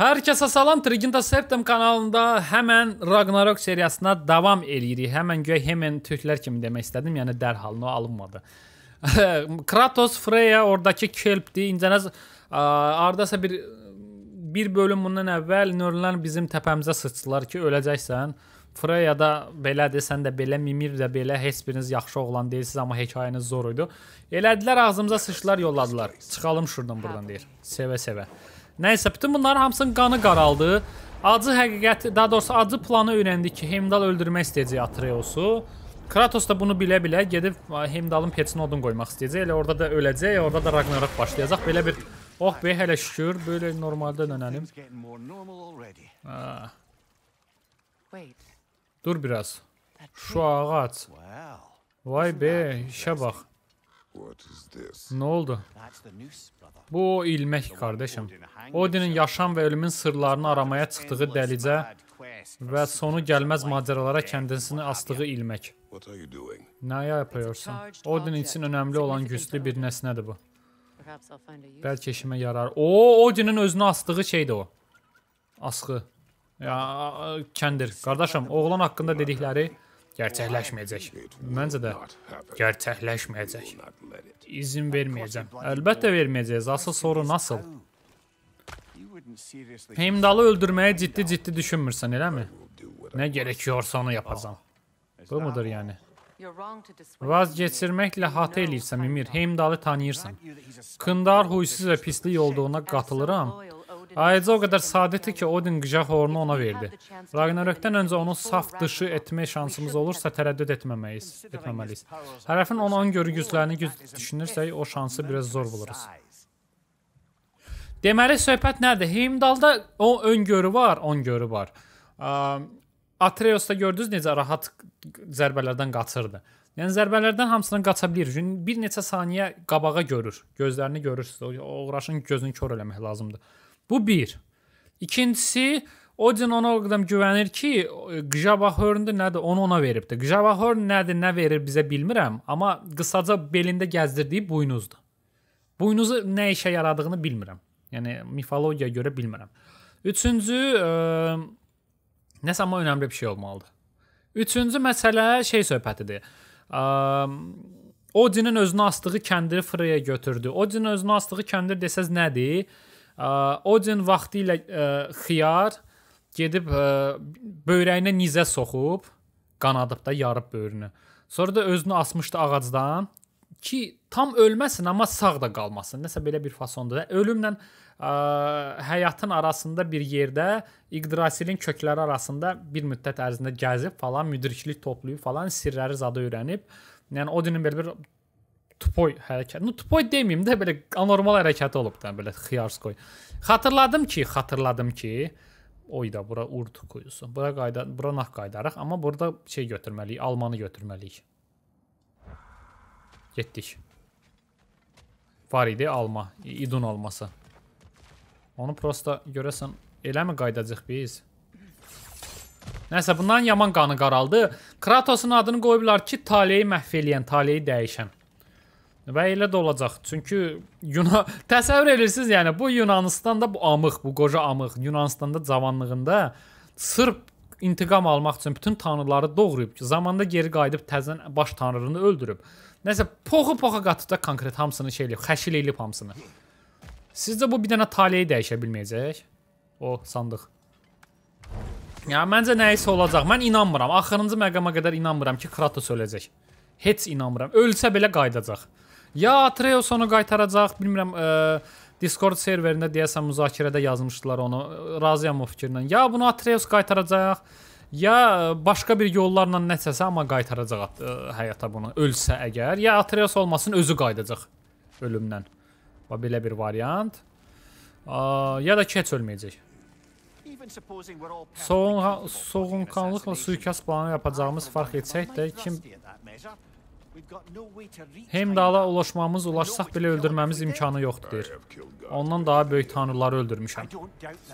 Hər kəsə salam, Triginta Septem kanalında həmən Ragnarok seriyasına davam eləyirik. Həmən göy həmən türklər kimi demək istədim, yəni dərhal no alınmadı. Kratos Freya oradakı kelpdi. İncənəz ardasa bir bir bölüm bundan əvvəl nörlər bizim təpəmizə sıçdılar ki, öləcəksən. Freya da belədir, sən də belə, Mimir də belə, heç biriniz yaxşı oğlan deyilsiniz, amma hekayəniz zor idi. Elədilər ağzımıza sıçdılar, yolladılar. Çıxalım şuradan buradan deyir. Sevə-sevə. Nəysə, bütün bunların hamısının qanı qaraldı. Acı həqiqət, daha doğrusu acı planı öyrəndik ki, Heimdall öldürmək istəyəcək Atreus'u. Kratos da bunu bilə-bilə gedib Heimdallın peçinə odun qoymaq istəyəcək. Elə orada da öləcək, orada da Ragnarok başlayacaq. Belə bir Oh be, hələ şükür, belə normalda dönəlim. Ha. Dur biraz. Şu ağac. Vay be, işə bax. Nə oldu? Bu o ilmək qardaşım. Odinin yaşam və ölümün sırlarını aramaya çıxdığı dəlicə və sonu gəlməz macəralara kəndisini asdığı ilmək. Nə yapıyorsun? Odin üçün önəmli olan güclü bir nəsnədir bu. Bəlkə işimə yarar. O, Odinin özünü asdığı şeydir o. Asğı. Ya, kəndir. Qardaşım, oğlan haqqında dedikləri gerçəkləşməyəcək. Məncə də gerçəkləşməyəcək. İzin verməyəcəm. Əlbəttə verməyəcəyik. Asıl soru nasıl? Heimdalı öldürməyə ciddi-ciddi düşünmürsən, eləmi? Nə gərəkiyorsa onu yapacağam. Bu mudur yəni? Vazgeçirməklə hata eləyirsən Mimir. Heimdalı tanıyırsan. Kındar, huysuz və pislik olduğuna qatılıram. Ayrıca o qədər sadədir ki, Odin qıcaq horunu ona verdi. Ragnarökdən öncə onu saf dışı etmək şansımız olursa tərəddüd etməməliyik. etməməliyik. Tərəfin onun görü güclərini güc düşünürsək, o şansı biraz zor buluruz. Deməli söhbət nədir? Heimdallda o öngörü var, öngörü var. Atreus'da gördünüz necə rahat zərbələrdən qaçırdı. Yəni zərbələrdən hamısından qaça bilir. Bir neçə saniyə qabağa görür. Gözlərini görürsüz. O uğraşın gözünü kör eləmək lazımdır. Bu bir. İkincisi Odin ona o qədər güvənir ki, Qjabahorn-da nədir, onu ona veribdi. Qjabahorn nədir, nə verir bizə bilmirəm, amma qısaca belində gəzdirdiyi buynuzdur. Buynuzu nə işə yaradığını bilmirəm. Yəni mifologiyaya görə bilmirəm. Üçüncü, ə, nəsə amma önəmli bir şey olmalıdır. Üçüncü məsələ şey söhbətidir. Ə, Odinin özünü asdığı kəndiri Freya götürdü. Odinin özünü asdığı kəndir desəz nədir? Odin vaxtı ilə xiyar gedib böyrəyinə nizə soxub, qanadıb da yarıb böyrünü. Sonra da özünü asmışdı ağacdan ki, tam ölməsin, amma sağ da qalmasın. Nəsə belə bir fasondur. Ölümlə ə, həyatın arasında bir yerdə Yggdrasilin kökləri arasında bir müddət ərzində gəzib falan, müdriklik toplayıb falan, sirləri zada öyrənib. Yəni Odinin belə bir tupoy hərəkət. Ну, tupoy deməyim də belə anormal hərəkəti olub da belə xiyarskoy. Xatırladım ki, xatırladım ki, oy da bura urd quyusu. Bura qayda, bura naq qaydarıq, amma burada şey götürməliyik, almanı götürməliyik. Getdik. Var idi alma, idun alması. Onu prosta görəsən eləmi qaydacaq biz? Nəsə bundan yaman qanı qaraldı. Kratosun adını qoyublar ki, taleyi məhv eləyən, taleyi dəyişən. Və elə də olacaq. Çünki Yunan təsəvvür edirsiniz, yəni bu Yunanistanda bu amıq, bu qoca amıq Yunanistanda cavanlığında sırf intiqam almaq üçün bütün tanrıları doğrayıb ki, zamanda geri qayıdıb təzən baş tanrını öldürüb. Nəsə poxu-poxa qatıda konkret hamısını şey eləyib, xəşil eləyib hamısını. Sizcə bu bir dənə taleyi dəyişə bilməyəcək? O sandıq. Ya məncə nə isə olacaq. Mən inanmıram. Axırıncı məqama qədər inanmıram ki, Kratos öləcək. Heç inanmıram. Ölsə belə qayıdacaq. Ya Atreus onu qaytaracaq, bilmirəm, ə, e, Discord serverində deyəsən müzakirədə yazmışdılar onu. Razıyam o fikirlə. Ya bunu Atreus qaytaracaq, ya başqa bir yollarla nəsəsə amma qaytaracaq ə, e, həyata bunu. Ölsə əgər, ya Atreus olmasın özü qayıdacaq ölümdən. Və belə bir variant. Ə, ya da keç ölməyəcək. Soğun, soğunkanlıqla suikast planı yapacağımız fark etsək də kim Heimdala ulaşmamız, ulaşsaq belə öldürməmiz imkanı yoxdur, deyir. Ondan daha böyük tanrıları öldürmüşəm.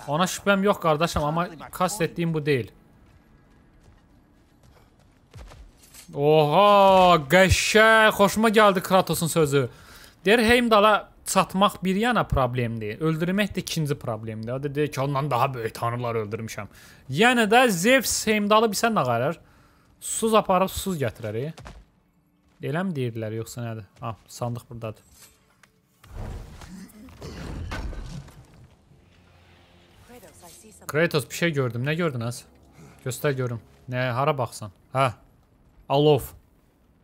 Ona şübhəm yox, qardaşım, amma kast etdiyim bu deyil. Oha, qəşəng, xoşuma gəldi Kratos'un sözü. Deyir Heimdala çatmaq bir yana problemdir. Öldürmək də ikinci problemdir. O da deyir ki, ondan daha böyük tanrılar öldürmüşəm. Yəni də Zeus Heimdalı bilsən nə qarır? Susuz aparıb susuz gətirər. Eləmi deyirlər yoxsa nədir? Ha, sandıq burdadır. Kratos, I see something. Kratos bir şey gördüm. Nə gördün az? Göstər görüm. Nə, hara baxsan? Hə. Alov.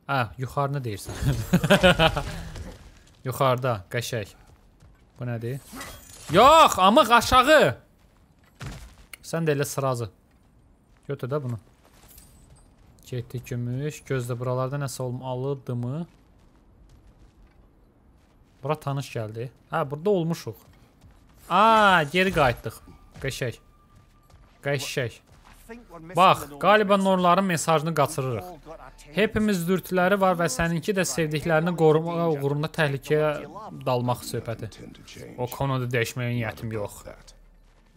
Hə, yuxarını deyirsən. Yuxarıda, qəşəng. Bu nədir? Yox, amıq aşağı. Sən də elə sırazı. Götür də bunu. Getdi gümüş. Gözlə buralarda nəsə olmalıdır mı? Bura tanış gəldi. Hə, burada olmuşuq. Aa, geri qayıtdıq. Qəşəng. Qəşəng. Bax, qaliba Norların mesajını qaçırırıq. Hepimiz dürtüləri var və səninki də sevdiklərini qorumaq uğrunda təhlükəyə dalmaq söhbəti. O konuda dəyişməyə niyyətim yox.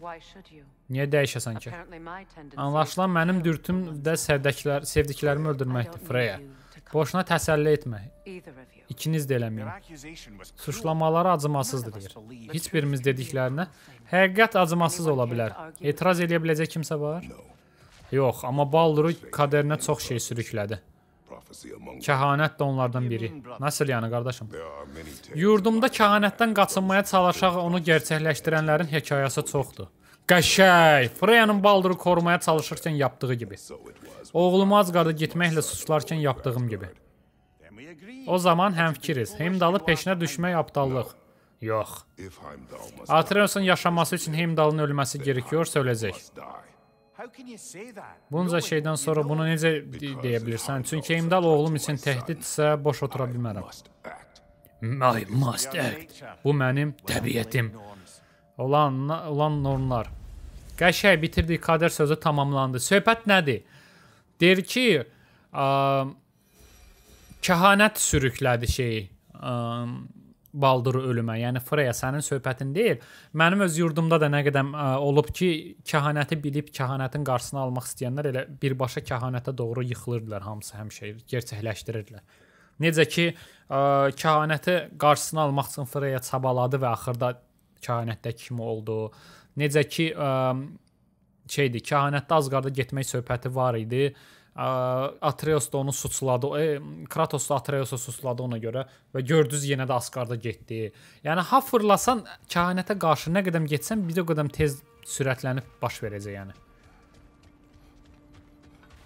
Niyə dəyişəsən ki? Apparently my tendency Anlaşılan mənim dürtüm də sevdiklər, sevdiklərimi öldürməkdir, Freya. Boşuna təsəlli etmə. either of you. İkiniz də eləməyin. Suçlamaları acımasızdır deyir. Heç birimiz dediklərinə həqiqət acımasız ola bilər. Etiraz edə biləcək kimsə var? Yox, amma Balduru kaderinə çox şey sürüklədi. Kəhanət də onlardan biri. Nasıl yəni qardaşım? Yurdumda kəhanətdən qaçınmaya çalışaq onu gerçəkləşdirənlərin hekayəsi çoxdur. Qəşəng. Freyanın Balduru korumaya çalışırkən yapdığı gibi. Oğlumu Asgarda getməklə suçlarkən yapdığım gibi. O zaman həmfikiriz. Heimdalı peşinə düşmək aptallıq. Yox. Atreus'un yaşaması üçün Heimdallın ölməsi gerekiyorsa öləcək. Must die. How can you say that? Bunca şeydən sonra bunu necə de- deyə bilirsən? Çünki Heimdall oğlum üçün təhdidsə boş otura bilmərəm. I must act. Bu mənim təbiətim. Olan olan normlar. Qəşəng bitirdik, kader sözü tamamlandı. Söhbət nədir? Deyir ki, ə, kəhanət sürüklədi şeyi. Ə, Balduru ölümə. Yəni Freya sənin söhbətin deyil. Mənim öz yurdumda da nə qədəm ə, olub ki, kəhanəti bilib kəhanətin qarşısını almaq istəyənlər elə birbaşa kəhanətə doğru yıxılırdılar hamısı həmişə gerçəkləşdirirdilər. Necə ki, ə, kəhanəti qarşısını almaq üçün Freya çabaladı və axırda kəhanətdə kimi oldu. Necə ki, ə, şeydir, kəhanətdə Asgarda getmək söhbəti var idi. Ə, Atreus da onu suçladı. E, Kratos da Atreusu suçladı ona görə və gördünüz yenə də Asgarda getdi. Yəni ha fırlasan kəhanətə qarşı nə qədəm getsən, bir o qədər tez sürətlənib baş verəcək yəni.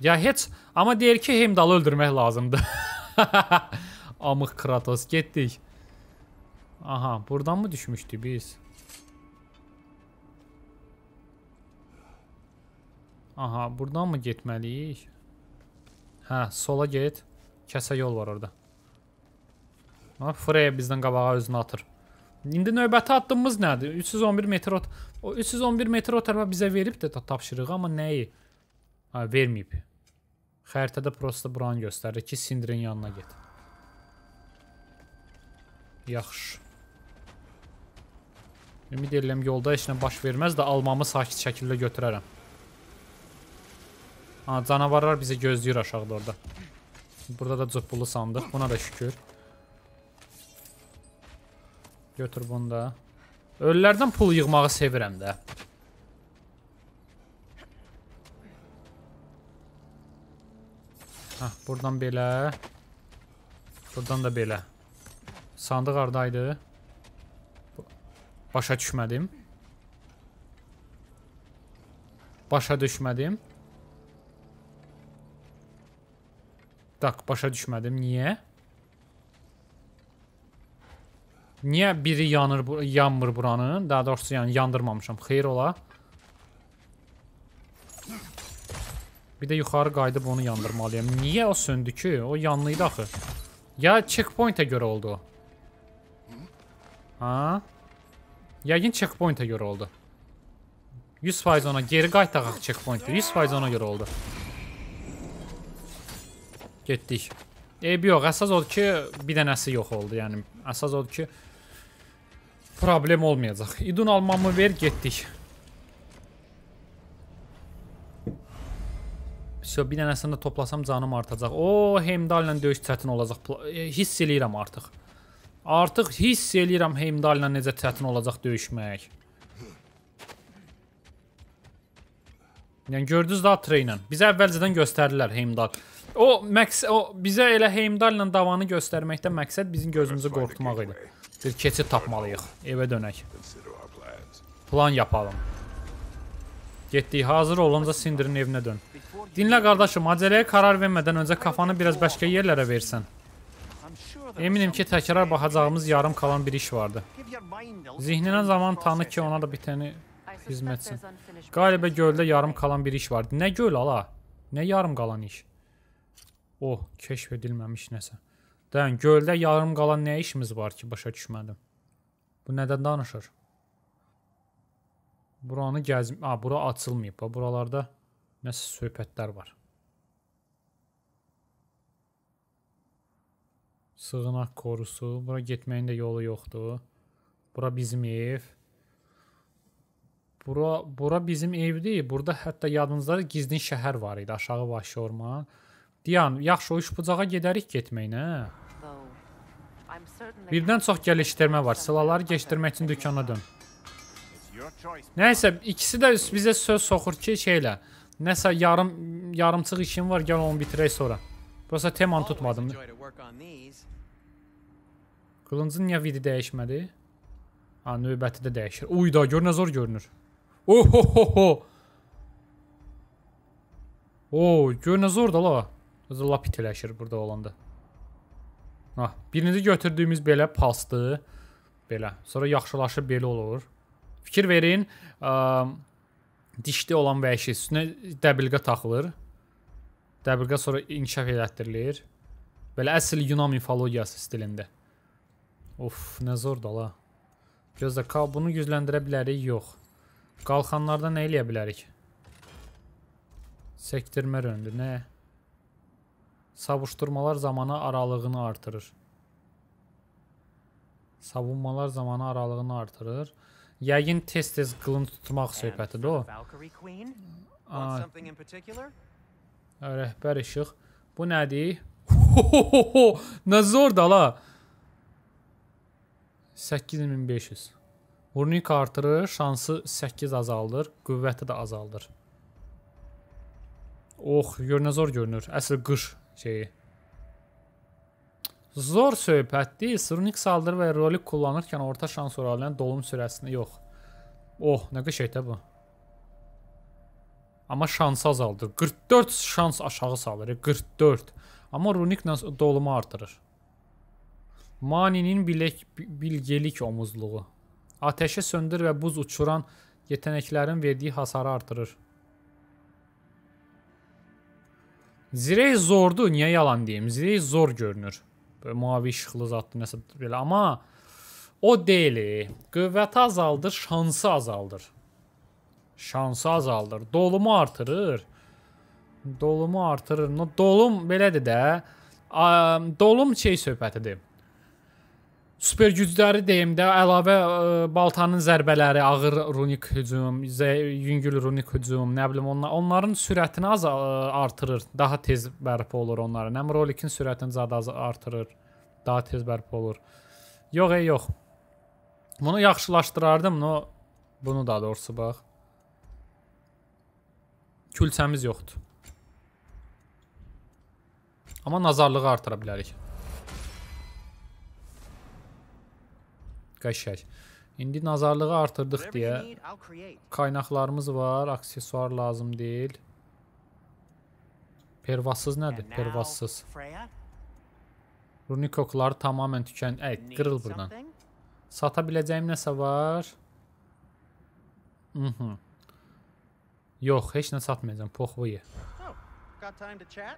Ya heç amma deyir ki, Heimdalı öldürmək lazımdır. Amıq Kratos getdik. Aha, buradan mı düşmüşdük biz? Aha, buradan mı getməliyik? Hə, sola get. Kəsə yol var orada. Ha, Freya bizdən qabağa özünü atır. İndi növbəti addımımız nədir? 311 metr ot. O 311 metr o tərəfə bizə verib də ta- tapşırığı, amma nəyi? Ha, verməyib. Xəritədə prosta buranı göstərir ki, Sindrin yanına get. Yaxşı. Ümid edirəm yolda heç nə baş verməz də almamı sakit şəkildə götürərəm. Ha, canavarlar bizi gözləyir aşağıda orada. Burada da cıppılı sandıq. Buna da şükür. Götür bunu da. Ölülərdən pul yığmağı sevirəm də. Hah, buradan belə. Buradan da belə. Sandıq hardaydı? Bu- Başa düşmədim. Başa düşmədim. Tak, başa düşmədim. Niyə? Niyə biri yanır, yanmır buranın? Daha doğrusu yəni yandırmamışam. Xeyir ola. Bir də yuxarı qayıdıb onu yandırmalıyam. Niyə o söndü ki? O yanlıydı axı. Ya checkpoint-ə görə oldu o. Ha? Yəqin checkpoint-ə görə oldu. 100% ona geri qayıtdaq checkpoint-ə. 100% ona görə oldu. Getdik. Eybi yox, əsas odur ki, bir dənəsi yox oldu. Yəni əsas odur ki, problem olmayacaq. İdun almamı ver, getdik. Vəsə bir dənəsini də toplasam canım artacaq. O, Heimdall ilə döyüş çətin olacaq. E, Hiss eləyirəm artıq. Artıq hiss eləyirəm Heimdall ilə necə çətin olacaq döyüşmək. Yəni gördünüz də Trey-ilə. Bizə əvvəlcədən göstərdilər Heimdall. O məqsəd o bizə elə Heimdall ilə davanı göstərməkdən məqsəd bizim gözümüzü qorxutmaq idi. Bir keçid tapmalıyıq. Evə dönək. Consider our plans. Plan yapalım. Getdik. Hazır olunca Cinder'in evinə dön. Dinlə qardaşım, acələyə karar vermədən öncə kafanı biraz başqa yerlərə versən. I'm sure there Eminim ki, təkrar baxacağımız yarım kalan bir iş vardı. give your mind a little Zihninə zaman tanı process. ki, ona da bitəni I suspect hizmetsin. there's unfinished Qaliba business. göldə yarım kalan bir iş vardı. Nə göl ala? Nə yarım qalan iş? Oh, kəşf edilməmiş nəsə. Dən göldə yarım qalan nə işimiz var ki, başa düşmədim. Bu nədən danışır? Buranı gəz, a, bura açılmayıb. Buralarda nəsə söhbətlər var. Sığınaq korusu. Bura getməyin də yolu yoxdur. Bura bizim ev. Bura bura bizim evdir. Burada hətta yadınızda gizlin şəhər var idi, aşağı vəhşi orman. Diyan, yaxşı o iş bucağa gedərik getməyinə. Birdən çox gəlişdirmə var. other keçirmək üçün dükana dön. Nəysə, ikisi də bizə söz soxur ki, şeylə. Nəsə yarım yarımçıq işim var, gəl onu bitirək sonra. Prosta temanı tutmadım. Qılıncın niyə vidi dəyişmədi? Ha, növbəti də dəyişir. Uy da, gör nə zor görünür. Ohohoho. Oo, gör nə zor da la. Özü lap itələşir burada olanda. Ha, birinci götürdüyümüz belə pasdı. Belə. Sonra yaxşılaşır belə olur. Fikir verin, ə, dişli olan vəhşi üstünə dəbilqə taxılır. Dəbilqə sonra inkişaf elətdirilir. Belə əsl Yunan mifologiyası stilində. Of, nə zor da la. Gözlə, bunu gücləndirə bilərik? Yox. Qalxanlarda nə eləyə bilərik? Sektirmə röndü, nə? Savuşturmalar zamanı aralığını artırır. Savunmalar zamanı aralığını artırır. Yəqin tez-tez qılınc tutmaq söhbətidir o. particular? Rəhbər işıq. Bu nədir? nə zor da la. 8500. Urnik artırır, şansı 8 azaldır, qüvvəti də azaldır. Ox, gör nə zor görünür. Əsl qış şeyi. Zor söhbətdir. Surnik saldır və rolik kullanırkən orta şans oranı dolum sürəsini yox. Oh, nə qəşəngdir bu. Amma şansı azaldır. 44 şans aşağı salır. 44. Amma runiklə dolumu artırır. Maninin bilək bilgelik omuzluğu. Ateşi söndür və buz uçuran yetenəklərin verdiyi hasarı artırır. Zirey zordur, niyə yalan deyim? Zirey zor görünür. Böyle mavi işıqlı zaddır nəsə belə, amma o deyil. Qüvvəti azaldır, şansı azaldır. Şansı azaldır, dolumu artırır. Dolumu artırır. Dolum belədir də. Dolum şey söhbətidir. Super gücləri deyim də, əlavə ə, baltanın zərbələri, ağır runik hücum, yüngül runik hücum, nə bilim onlar, onların sürətini az ə, artırır. Daha tez bərpa olur onların. Həm rolikin sürətini zad az artırır. Daha tez bərpa olur. Yox, ey, yox. Bunu yaxşılaşdırardım, no bunu da doğrusu bax. Külçəmiz yoxdur. Amma nazarlığı artıra bilərik. Qəşəng. İndi nazarlığı artırdıq Whatever deyə you need, I'll create. kaynaqlarımız var, aksesuar lazım deyil. Pervasız And nədir? now, Pervasız. Freya, Runik okları tamamilə tükən. Ey, Need qırıl burdan. something? Sata biləcəyim nəsə var? Mhm. Yox, heç nə satmayacağam. Poxvu ye. Oh, got time to chat?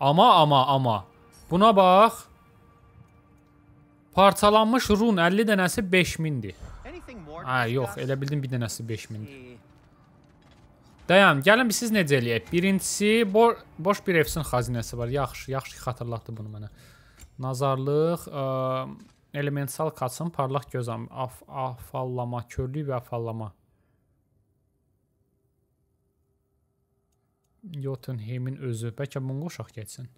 Amma, amma, amma. Buna bax. Parçalanmış run 50 dənəsi 5000-dir. Anything more to Ha, yox, elə bildim bir dənəsi 5000-dir. Eh, Dayan, gəlin biz siz necə eləyək? Birincisi, bo boş bir efsin xəzinəsi var. Yaxşı, yaxşı ki, xatırlatdı bunu mənə. Nazarlıq, ə, elemental kaçın, parlaq göz am, af, afallama, körlük və afallama. Jotunheimin özü, bəlkə bunu qoşaq getsin.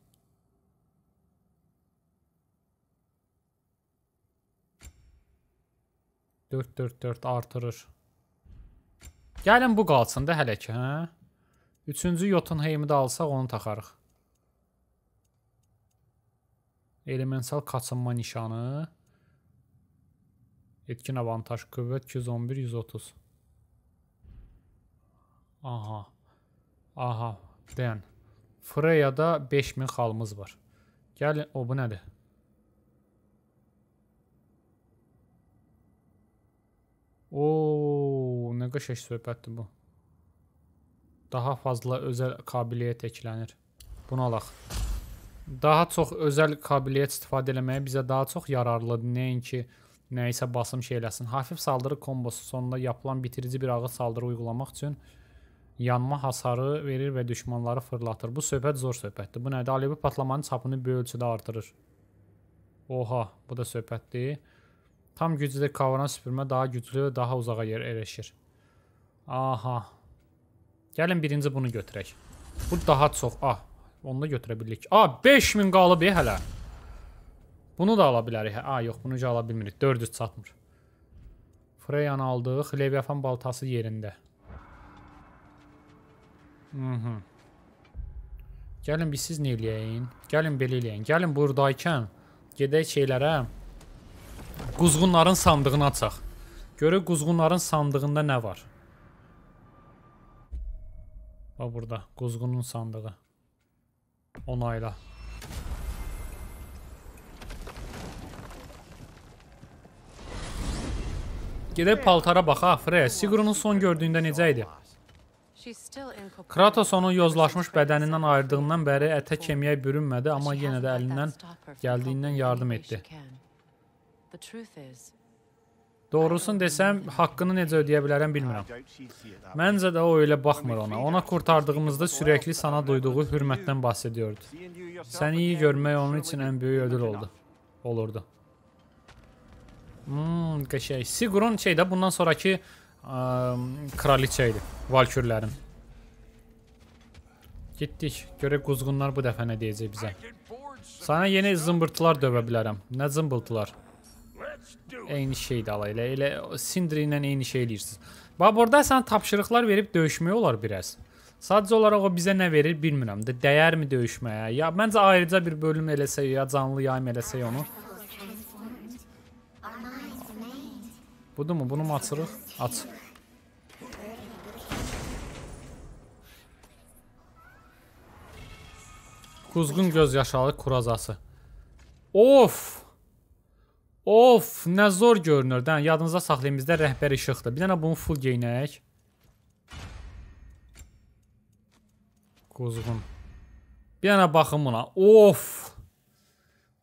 4 4 4 artırır. Gəlin bu qalsın da hələ ki, hə? Üçüncü Jotunheim'i də alsaq onu taxarıq. Elemental qaçınma nişanı. Etkin avantaj qüvvət 211 130. Aha. Aha. Den. Freya'da 5000 xalımız var. Gəl, o bu nədir? Oo, nə qəşəng söhbətdir bu. Daha fazla özəl qabiliyyət eklənir. Bunu alaq. Daha çox özəl qabiliyyət istifadə etməyə bizə daha çox yararlıdır. Nəinki nəyisə basım şey eləsin. Hafif saldırı kombosu sonunda yapılan bitirici bir ağır saldırı uygulamaq üçün yanma hasarı verir və düşmanları fırlatır. Bu söhbət zor söhbətdir. Bu nədir? Alevi patlamanın çapını böyük ölçüdə artırır. Oha, bu da söhbətdir. Tam güclü kavran süpürmə daha güclü, daha uzağa yer erişir. Aha. Gəlin birinci bunu götürək. Bu daha çox. Ah, onu da götürə bilirik. Ah, 5000 qalıb hələ. Bunu da ala bilərik. Ah, yox, bunu da ala bilmirik. 400 çatmır. Freyanı aldıq. Leviathan baltası yerində. Mhm. Gəlin biz siz nə eləyəyin? Gəlin belə eləyin. Gəlin burdaykən gedək şeylərə quzğunların sandığını açaq. Görək quzğunların sandığında nə var? Bax burada quzğunun sandığı. Onayla. Gedək paltara baxaq. Freya, Sigurunun son gördüyündə necə idi? Kratos onu yozlaşmış bədənindən ayırdığından bəri ətə kemiyə bürünmədi, amma yenə də əlindən gəldiyindən yardım etdi. can. The truth is, Doğrusunu desəm, haqqını necə ödəyə bilərəm bilmirəm. Məncə də o elə baxmır ona. Ona qurtardığımızda sürəkli sana duyduğu hörmətdən bəhs ediyordu. Səni iyi görmək onun üçün ən böyük ödül oldu. Olurdu. Hmm, qəşəng. Sigurun şeydə bundan sonrakı kraliçə idi. Valkürlərin. Getdik. Görək quzğunlar bu dəfə nə deyəcək bizə. Sana yeni zımbırtılar dövə bilərəm. Nə zımbıltılar? Eyni şeydir ala elə. Elə Sindri ilə eyni şey eləyirsiniz. Bax burada sən tapşırıqlar verib döyüşmək olar biraz. Sadəcə olaraq o bizə nə verir bilmirəm. də dəyərmi döyüşməyə? Ya məncə ayrıca bir bölüm eləsək ya canlı yayım eləsək onu. Budurmu? Bunu mu açırıq? Aç. Quzğun göz yaşalı kurazası. Of! Of, nə zor görünür. Dən yadınızda saxlayın bizdə rəhbər işıqdır. Bir dənə bunu full geyinək. Quzğun. Bir dənə baxın buna. Of!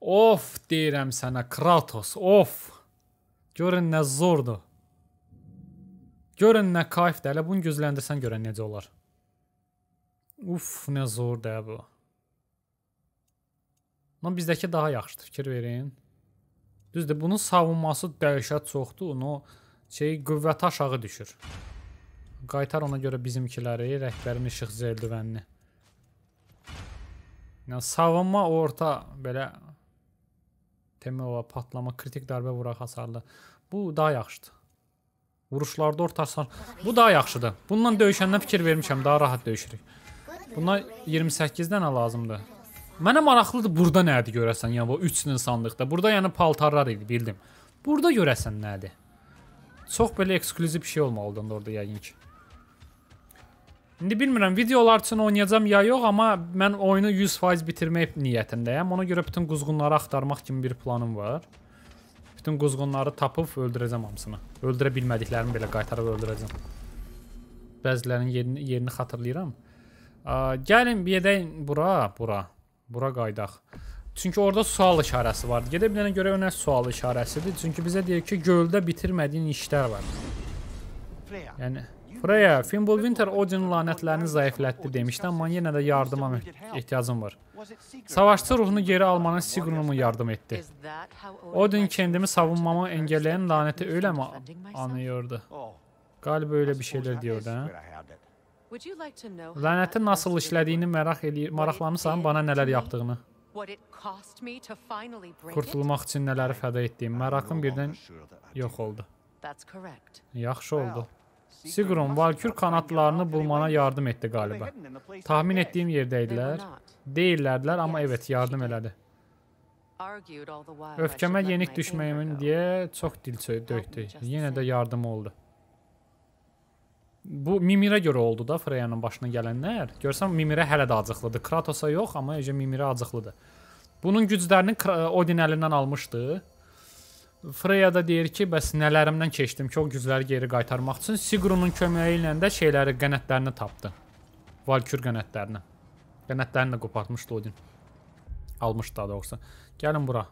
Of deyirəm sənə Kratos. Of! Görün nə zordur. Görün nə kayfdır. Hələ bunu gözləndirsən görən necə olar. Uf, nə zordur bu. Amma bizdəki daha yaxşıdır. Fikir verin. Düzdür, bunun savunması dəhşət çoxdur. Onu şey qüvvəti aşağı düşür. Qaytar ona görə bizimkiləri, rəhbərin işıq zeldivənini. Yəni savunma orta belə demək olar patlama, kritik darbə vuraq hasarlı. Bu daha yaxşıdır. Vuruşlarda orta hasar. Bu daha yaxşıdır. Bununla döyüşəndən fikir vermişəm, daha rahat döyüşürük. Buna 28-dən nə lazımdır? Mənə maraqlıdır burada nədir görəsən, yəni bu 3-nin sandıqda. Burada yəni paltarlar idi, bildim. Burada görəsən nədir? Çox belə eksklüziv bir şey olmalıdır orada yəqin ki. İndi bilmirəm videolar üçün oynayacağam ya yox, amma mən oyunu 100% bitirmək niyyətindəyəm. Ona görə bütün quzğunları axtarmaq kimi bir planım var. Bütün quzğunları tapıb öldürəcəm hamısını. Öldürə bilmədiklərimi belə qaytarıb öldürəcəm. Bəzilərinin yerini, yerini xatırlayıram. Ə, gəlin bir gedək bura, bura. Bura qaydaq. Çünki orada sual işarəsi var. Gedə bilənə görə o nə sual işarəsidir? Çünki bizə deyir ki, göldə bitirmədiyin işlər var. Yəni Freya, Fimbulwinter Odin lanətlərini zəiflətdi demişdi, amma yenə də yardıma ehtiyacım var. Savaşçı ruhunu geri almana Sigrunumu yardım etdi. Odin kendimi savunmamı first engelleyen laneti first öyle mi defending myself? anıyordu? Oh, Galiba öyle bir şeyler diyordu is that nasıl işlədiyini merak eləyir, maraqlanırsan bana nələr yapdığını, What it cost me to finally break it? qurtulmaq üçün nələri fəda etdiyim. Merakım No birdən yox oldu. Yaxşı oldu. Sigrun Valkür your bulmana yardım etdi qaliba. Tahmin etdiyim yerdəydilər. not. Deyirlərdilər, amma evet yardım elədi. Öfkəmə yenik düşməyimin deyə çox dil the Yenə də yardım oldu. Bu Mimirə görə oldu da Freyanın başına gələnlər. Görsən Mimirə hələ də acıqlıdır. Kratosa yox, amma necə Mimirə acıqlıdır. Bunun güclərini Odin əlindən almışdı. Freya da deyir ki, bəs nələrimdən keçdim ki, o gücləri geri qaytarmaq üçün Sigrunun köməyi ilə də şeyləri, qənətlərini tapdı. Valkür qənətlərini. Qənətlərini də qopartmışdı Odin. Almışdı daha doğrusu. Gəlin bura.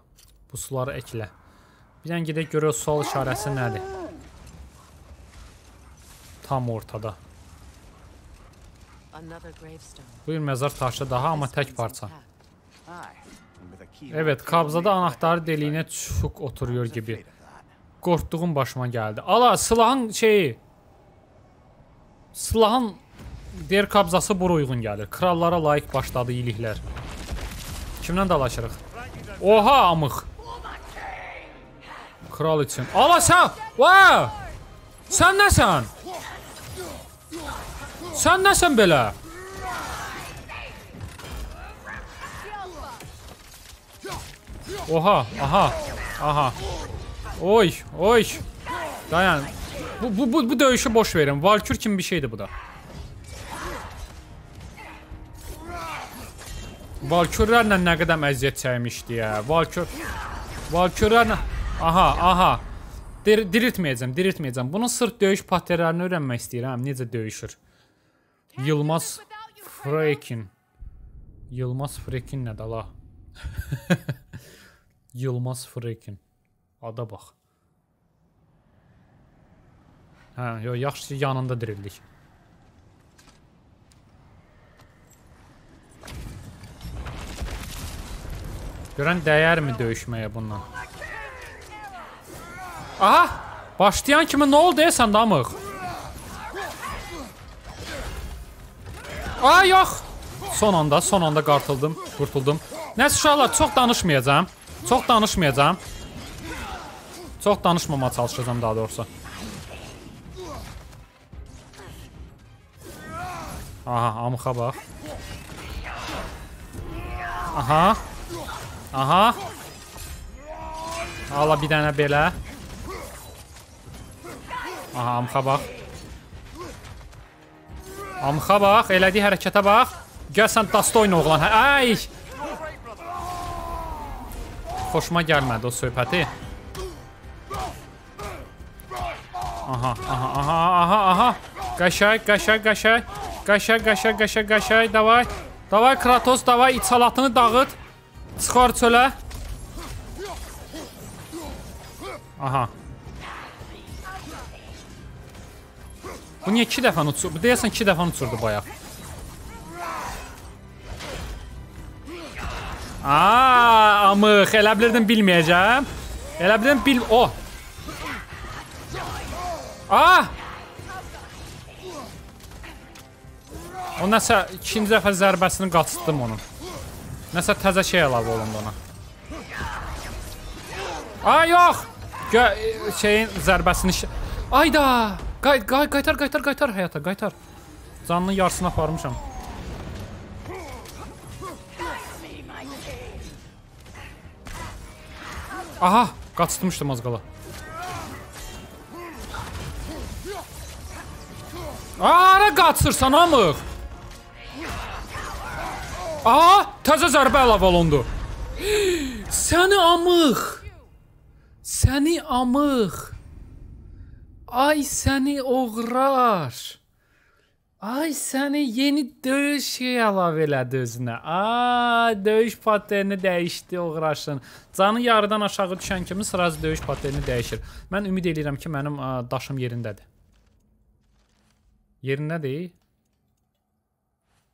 Bu suları əklə. Bir dənə gedək görək sual işarəsi nədir? Tam ortada. Another gravestone. Buyur məzar taşı daha amma This tək one's parça. intact. Aye, and with a key Evet, located kabzada on the anahtarı front. deliyinə çuk oturuyor I was gibi. afraid of that. Qorxduğum başıma gəldi. Ala, silahın şeyi. Silahın der kabzası bura uyğun gəlir. Krallara layiq başladı iyiliklər. Kimlə dalaşırıq? Oha, amıq. Kral üçün. Ala sən! Va! Sən nəsən? Sən nəsən belə? Oha, aha, aha. Oy, oy. Dayan. Bu, bu, bu, bu döyüşü boş verin. Valkür kimi bir şeydi bu da. Valkürlərlə nə qədər əziyyət çəkmişdi ya. Valkür Valkürlərlə Aha, aha. Dir diriltməyəcəm, diriltməyəcəm. Bunun sırf döyüş paternlərini öyrənmək istəyirəm, necə döyüşür. Yılmaz Frekin. Yılmaz Frekin nədir la? Yılmaz Frekin. Ada bax. Hə, yo yaxşı ki, yanında dirildik. Görən dəyərmi döyüşməyə bununla? Aha! Başlayan kimi nə oldu ey sən damıq? Ay yox. Son anda, son anda qartıldım, qurtuldum. Nəsə uşaqlar, çox danışmayacağam. Çox danışmayacağam. Çox danışmamağa çalışacağam daha doğrusu. Aha, amıxa bax. Aha. Aha. Ala bir dənə belə. Aha, amıxa bax. Amıxa bax, elədiyi hərəkətə bax. Gəl sən dastoyun oğlan. Hə, Ay! Xoşuma gəlmədi o söhbəti. Aha, aha, aha, aha, aha. Qəşəng, qəşəng, qəşəng. Qəşəng, qəşəng, qəşəng, qəşəng. Davay. Davay Kratos, davay içalatını dağıt. Çıxar çölə. Aha. Bu niyə 2 dəfə uçur? Bu deyəsən 2 dəfə uçurdu bayaq. Aa, amıq, elə bilirdim bilməyəcəm. Elə bilirdim bil o. Aa! O nəsə ikinci dəfə zərbəsini qaçırtdım onun. Nəsə təzə şey əlavə olundu ona. Ay yox. Gö şeyin zərbəsini Ayda! Qay qay qaytar qaytar qaytar həyata qaytar. Canının yarısını aparmışam. Aha, qaçırtmışdım az qala. Ara qaçırsan amıq. Aa, təzə zərbə əlavə olundu. Səni amıq. Səni amıq. Ay səni oğrar. Ay səni yeni döyüş şey əlavə elədi özünə. Aa, döyüş paterni dəyişdi oğraşın. Canı yarıdan aşağı düşən kimi sırası döyüş paterni dəyişir. Mən ümid edirəm ki, mənim ə, daşım yerindədir. Yerindədir?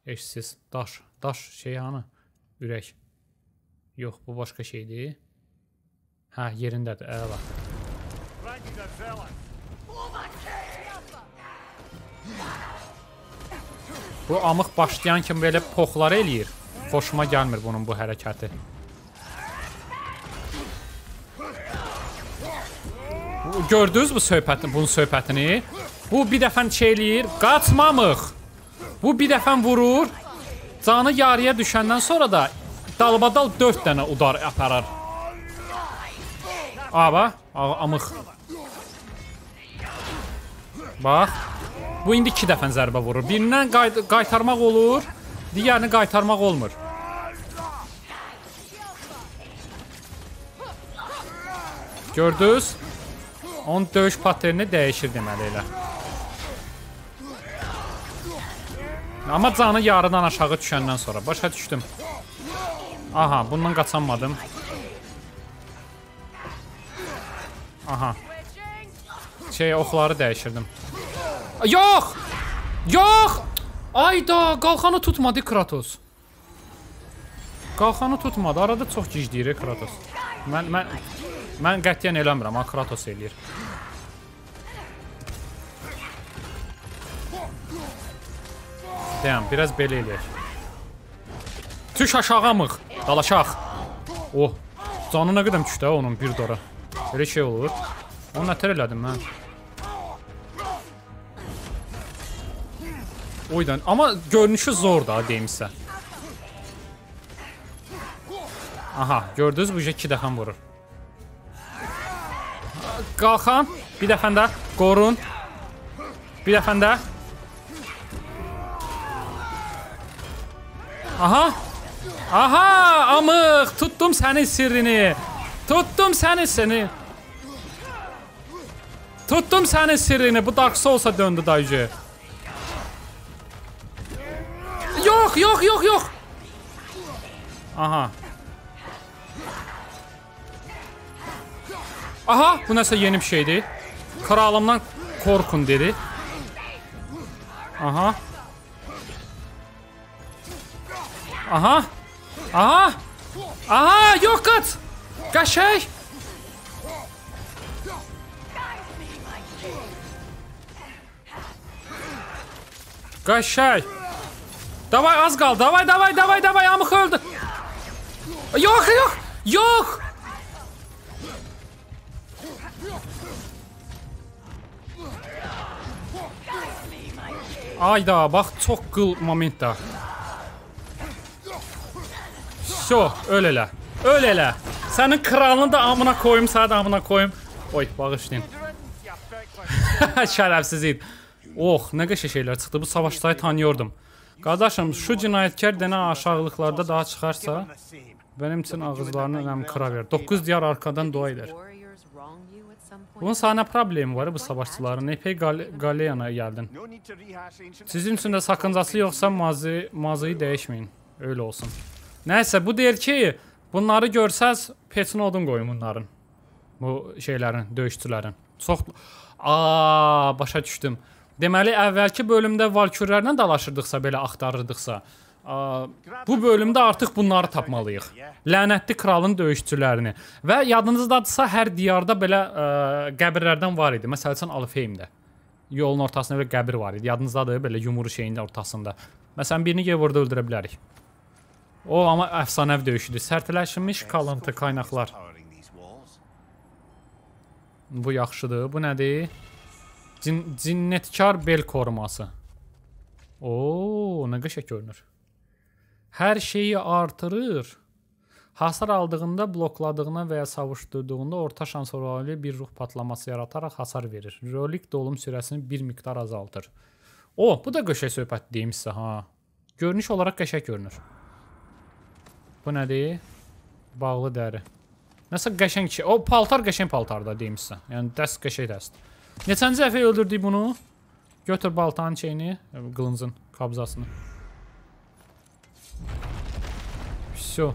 Eşsiz. Daş. Daş şey hanı? Ürək. Yox, bu başqa şeydir. Hə, yerindədir. Əla. Bu amıq başlayan kimi belə poxlar eləyir. Xoşuma gəlmir bunun bu hərəkəti. gördünüz bu söhbətini, bunun söhbətini? Bu bir dəfə şey eləyir, qaçmamıq. Bu bir dəfə vurur. Canı yarıya düşəndən sonra da dalbadal 4 dənə udar aparar. Aba, amıq. Bax. Bu indi 2 dəfə zərbə vurur. Birindən qay qaytarmaq olur, digərini qaytarmaq olmur. Gördünüz? Onun döyüş paterni dəyişir deməli elə. Amma canı yarıdan aşağı düşəndən sonra başa düşdüm. Aha, bundan qaçanmadım. Aha. Şey, oxları dəyişirdim. Yox! Yox! Ayda, qalxanı tutmadı Kratos. Qalxanı tutmadı. Arada çox gicləyir Kratos. Mən mən mən qətiyyən eləmirəm, amma Kratos eləyir. Dayan, biraz belə eləyək. Tüş aşağımıq, dalaşaq. Oh, canı nə qədər düşdü onun bir dora. Belə şey olur. Onu nətər elədim mən? Oydan, amma görünüşü zor da deyim sizə. Aha, gördünüz bu 2 dəfə vurur. Qalxan, bir dəfəndə qorun. Bir dəfəndə. Aha. Aha, amıq, tutdum sənin sirrini. Tutdum sənin seni. Tutdum sənin sirrini. Bu Dark Souls'a döndü dayıcı. Yox, yox, yox, yox. Aha. Aha, bu nəsə yeni bir şeydir. Kralımdan korkun dedi. Aha. Aha. Aha. Aha, yox qaç. Qəşəng. Qəşəng. Davay az qaldı. Davay, davay, davay, davay. Amıq öldü. Yox, yox. Yox. Ayda, bax çox qıl momentdə. Şo, öl elə. Öl elə. Sənin kralını da amına koyum, sənə də amına koyum. Oy, bağışlayın. Şərəfsiz idi. Oh, nə qəşəng şeylər çıxdı. Bu savaşçıyı tanıyordum. Qardaşım, şu cinayətkar denə aşağılıqlarda daha çıxarsa, benim üçün ağızlarını əm kıra ver. 9 diyar arkadan dua edər. Bunun sahne problemi var bu savaşçıların. Epey gal Galeyana gəldin. Sizin üçün də sakıncası yoxsa mazı, mazıyı dəyişməyin. Öyle olsun. Nəysə, bu deyir ki, bunları görsəz, peçin odun qoyun bunların. Bu şeylərin, döyüşçülərin. Çox... Aa, başa düşdüm. Deməli, əvvəlki bölümdə valkürlərlə dalaşırdıqsa, belə axtarırdıqsa, ə, bu bölümdə artıq bunları tapmalıyıq. Lənətli kralın döyüşçülərini. Və yadınızdadırsa, hər diyarda belə ə, qəbirlərdən var idi. Məsəl üçün Alfheimdə. Yolun ortasında bir qəbir var idi. Yadınızdadır, belə yumru şeyin ortasında. Məsələn, birini gəlib orada öldürə bilərik. O, amma əfsanəvi döyüşüdür. Sərtləşmiş qalıntı qaynaqlar. Bu yaxşıdır. Bu nədir? Cin cinnetkar bel koruması. Oo, nə qəşəng görünür. Hər şeyi artırır. Hasar aldığında, blokladığında və ya savuşdurduğunda orta şans oranı bir ruh patlaması yarataraq hasar verir. Rolik dolum sürəsini bir miqdar azaldır. O, bu da qəşəng söhbət deyim sizə ha. Görünüş olaraq qəşəng görünür. Bu nədir? Bağlı dəri. Nəsə qəşəng şey. O paltar qəşəng paltarda deyim sizə. Yəni dəst qəşəng dəst. Neçənci dəfə öldürdük bunu? Götür baltanın şeyini, qılıncın qabzasını. Всё.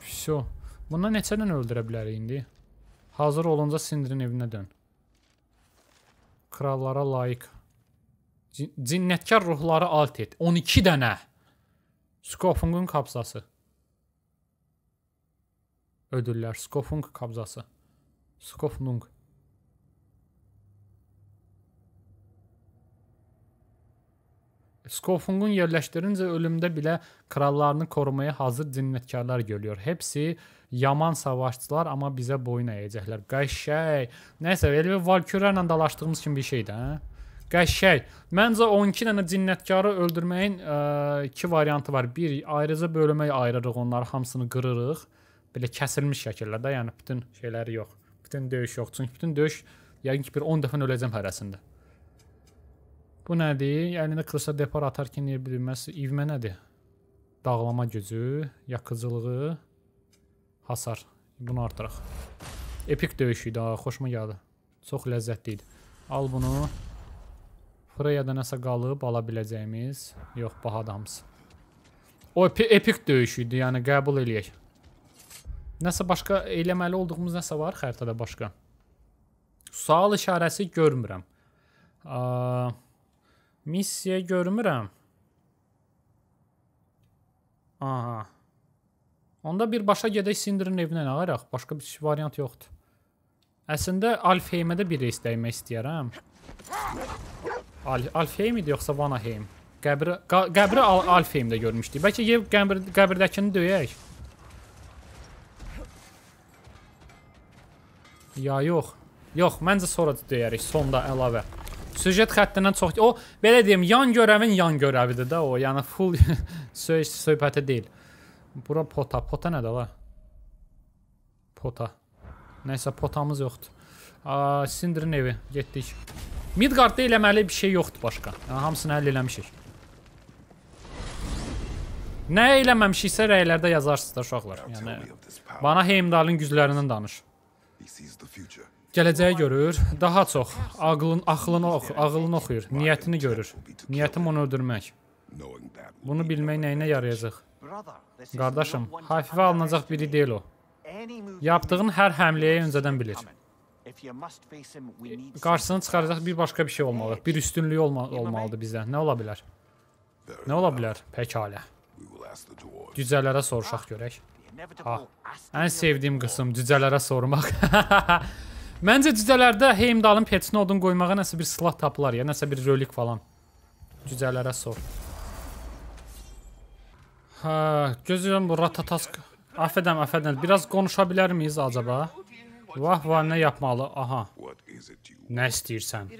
Всё. Bundan neçədən öldürə bilərik indi? Hazır olunca Sindrin evinə dön. Krallara layiq. Cinnətkar ruhları alt et. 12 dənə. Skofungun kapsası. Ödüller. Skofung kabzası. Skofnung. Skofungun yerləşdirincə ölümdə belə krallarını korumaya hazır cinnətkarlar görüyor. Hepsi yaman savaşçılar, amma bizə boyun əyəcəklər. Qəşəng. Nəsə, elə bir Valkyria ilə dalaşdığımız kimi bir şeydir, hə? Qəşəng. Məncə 12 dənə cinnətkarı öldürməyin ə, iki variantı var. Bir, ayrıca bölməyə ayırırıq onları, hamısını qırırıq. Belə kəsilmiş şəkildə də, yəni bütün şeyləri yox. Bütün döyüş yox. Çünki bütün döyüş yəqin ki bir 10 dəfə öləcəm hərəsində. Bu nədir? Əlində kırsa depar atarkən yer bilməz. İvmə nədir? Dağlama gücü, yakıcılığı, hasar. Bunu artıraq. Epik döyüş idi, xoşuma gəldi. Çox ləzzətli idi. Al bunu. Freyada nəsə qalıb ala biləcəyimiz. Yox, bahadır hamısı. O epi epik döyüş idi, yəni qəbul eləyək. Nəsə başqa eləməli olduğumuz nəsə var xəritədə başqa? Sual işarəsi görmürəm. Aa, missiya görmürəm. Aha. Onda birbaşa gedək Cinder'ın evinə nə araq? Başqa bir variant yoxdur. Əslində Alfheimə də bir reis dəymək istəyirəm. Al Alfheim idi yoxsa Vanaheim? Qəbri qəbri Al Alfheimdə görmüşdük. Bəlkə gəlib qəbir qəbirdəkini döyək. Ya yox. Yox, məncə sonra döyərik, sonda əlavə. Süjet xəttindən çox o belə deyim, yan görəvin yan görəvidir də o. Yəni full söz söhbəti deyil. Bura pota, pota nədir la? Pota. Nəysə potamız yoxdur. Aa, Cinder'ın evi, getdik. Midgardda eləməli bir şey yoxdur başqa. Yəni hamısını həll eləmişik. Nə eləməmişiksə rəylərdə yazarsınız da uşaqlar. Yəni bana Heimdallın güclərindən danış. Gələcəyi görür, daha çox ağlın axlını oxu, ağlını oxuyur, niyyətini görür. Niyyətim onu öldürmək. Bunu bilmək nəyinə yarayacaq? Qardaşım, hafifə alınacaq biri deyil o. Yapdığın hər həmləyə öncədən bilir. Qarşısına çıxaracaq bir başqa bir şey olmalı. Bir üstünlüyü olma olmalıdır bizdə. Nə ola bilər? Nə ola bilər? Pəkala. Cücələrə soruşaq görək. Asking Ən sevdiyim qısım cücələrə sormaq. Məncə cücələrdə Heimdallın petinə odun qoymağa nəsə bir silah tapılar ya, nəsə bir rölik falan. Cücələrə sor. Hə, gözləyirəm bu Ratatask. Affedəm, affedəm. Biraz konuşa bilər miyiz acaba? Vah vah nə yapmalı? Aha. Nə istəyirsən?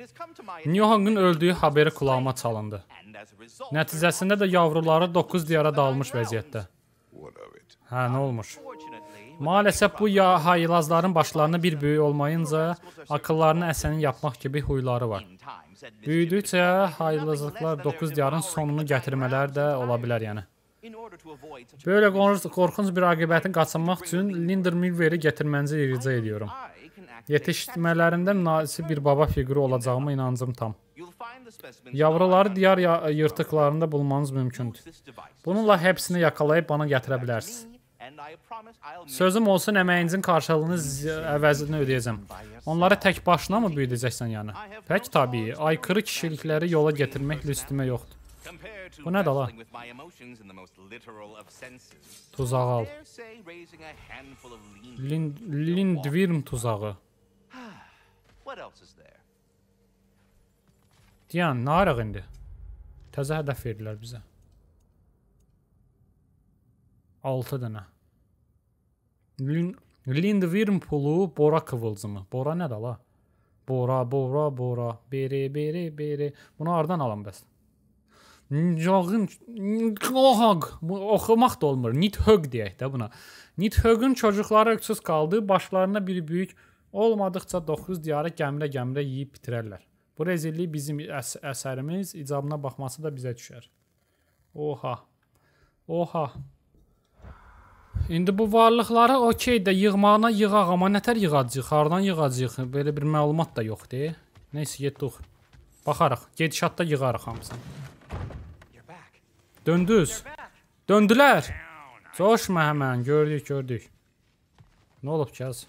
Nyohang'ın öldüyü xəbəri qulağıma çalındı. Nəticəsində də yavruları 9 diyara dağılmış vəziyyətdə. What of it? Hə, nə olmuş? Maalesef bu ya haylazların başlarına bir böyük olmayınca akıllarını əsəni yapmaq kimi huyları var. Büyüdükcə haylazlıqlar 9 diyarın sonunu gətirmələr də ola bilər yəni. Belə qorxunc, bir aqibətin qaçınmaq üçün Linder Milveri gətirmənizi rica ediyorum. Yetişmələrində münasib bir baba fiquru olacağıma inancım tam. Yavruları diyar ya- yırtıqlarında bulmanız mümkündür. Bununla hepsini yakalayıb bana gətirə bilərsiniz. Sözüm olsun əməyinizin qarşılığını əvəzini ödəyəcəm. Onları tək başına mı büyüdəcəksən yəni? Pək tabii, aykırı kişilikləri yola gətirməklə üstümə yoxdur. Bu nədir la? Tuzaq al. Dare say raising a handful of lean. Lin Lindvirm tuzağı. What else is there? Deyən, nə araq indi? Təzə hədəf verdilər bizə. 6 dənə. Lin Lindvirm pulu, Bora kıvılcımı. Bora nədir la? Bora, Bora, Bora, beri, beri, beri. Bunu hardan alam bəs? Njoğun Njoğag. Bu oxumaq da olmur. Nithög deyək də buna. Nithögün çocukları öksüz qaldı. Başlarına bir böyük olmadıqca 9 diyarı gəmirə-gəmirə yeyib bitirərlər. Bu rezillik bizim əs əsərimiz icabına baxması da bizə düşər. Oha. Oha. İndi bu varlıqları okey də yığmağına yığaq, amma nətər yığacağıq? Hardan yığacağıq? Belə bir məlumat da yoxdur. Nəysə getdik. Baxarıq. Gedişatda yığarıq hamısını. Döndüz. Döndülər. Coşma həmən. Gördük, gördük. Nə olub ki az?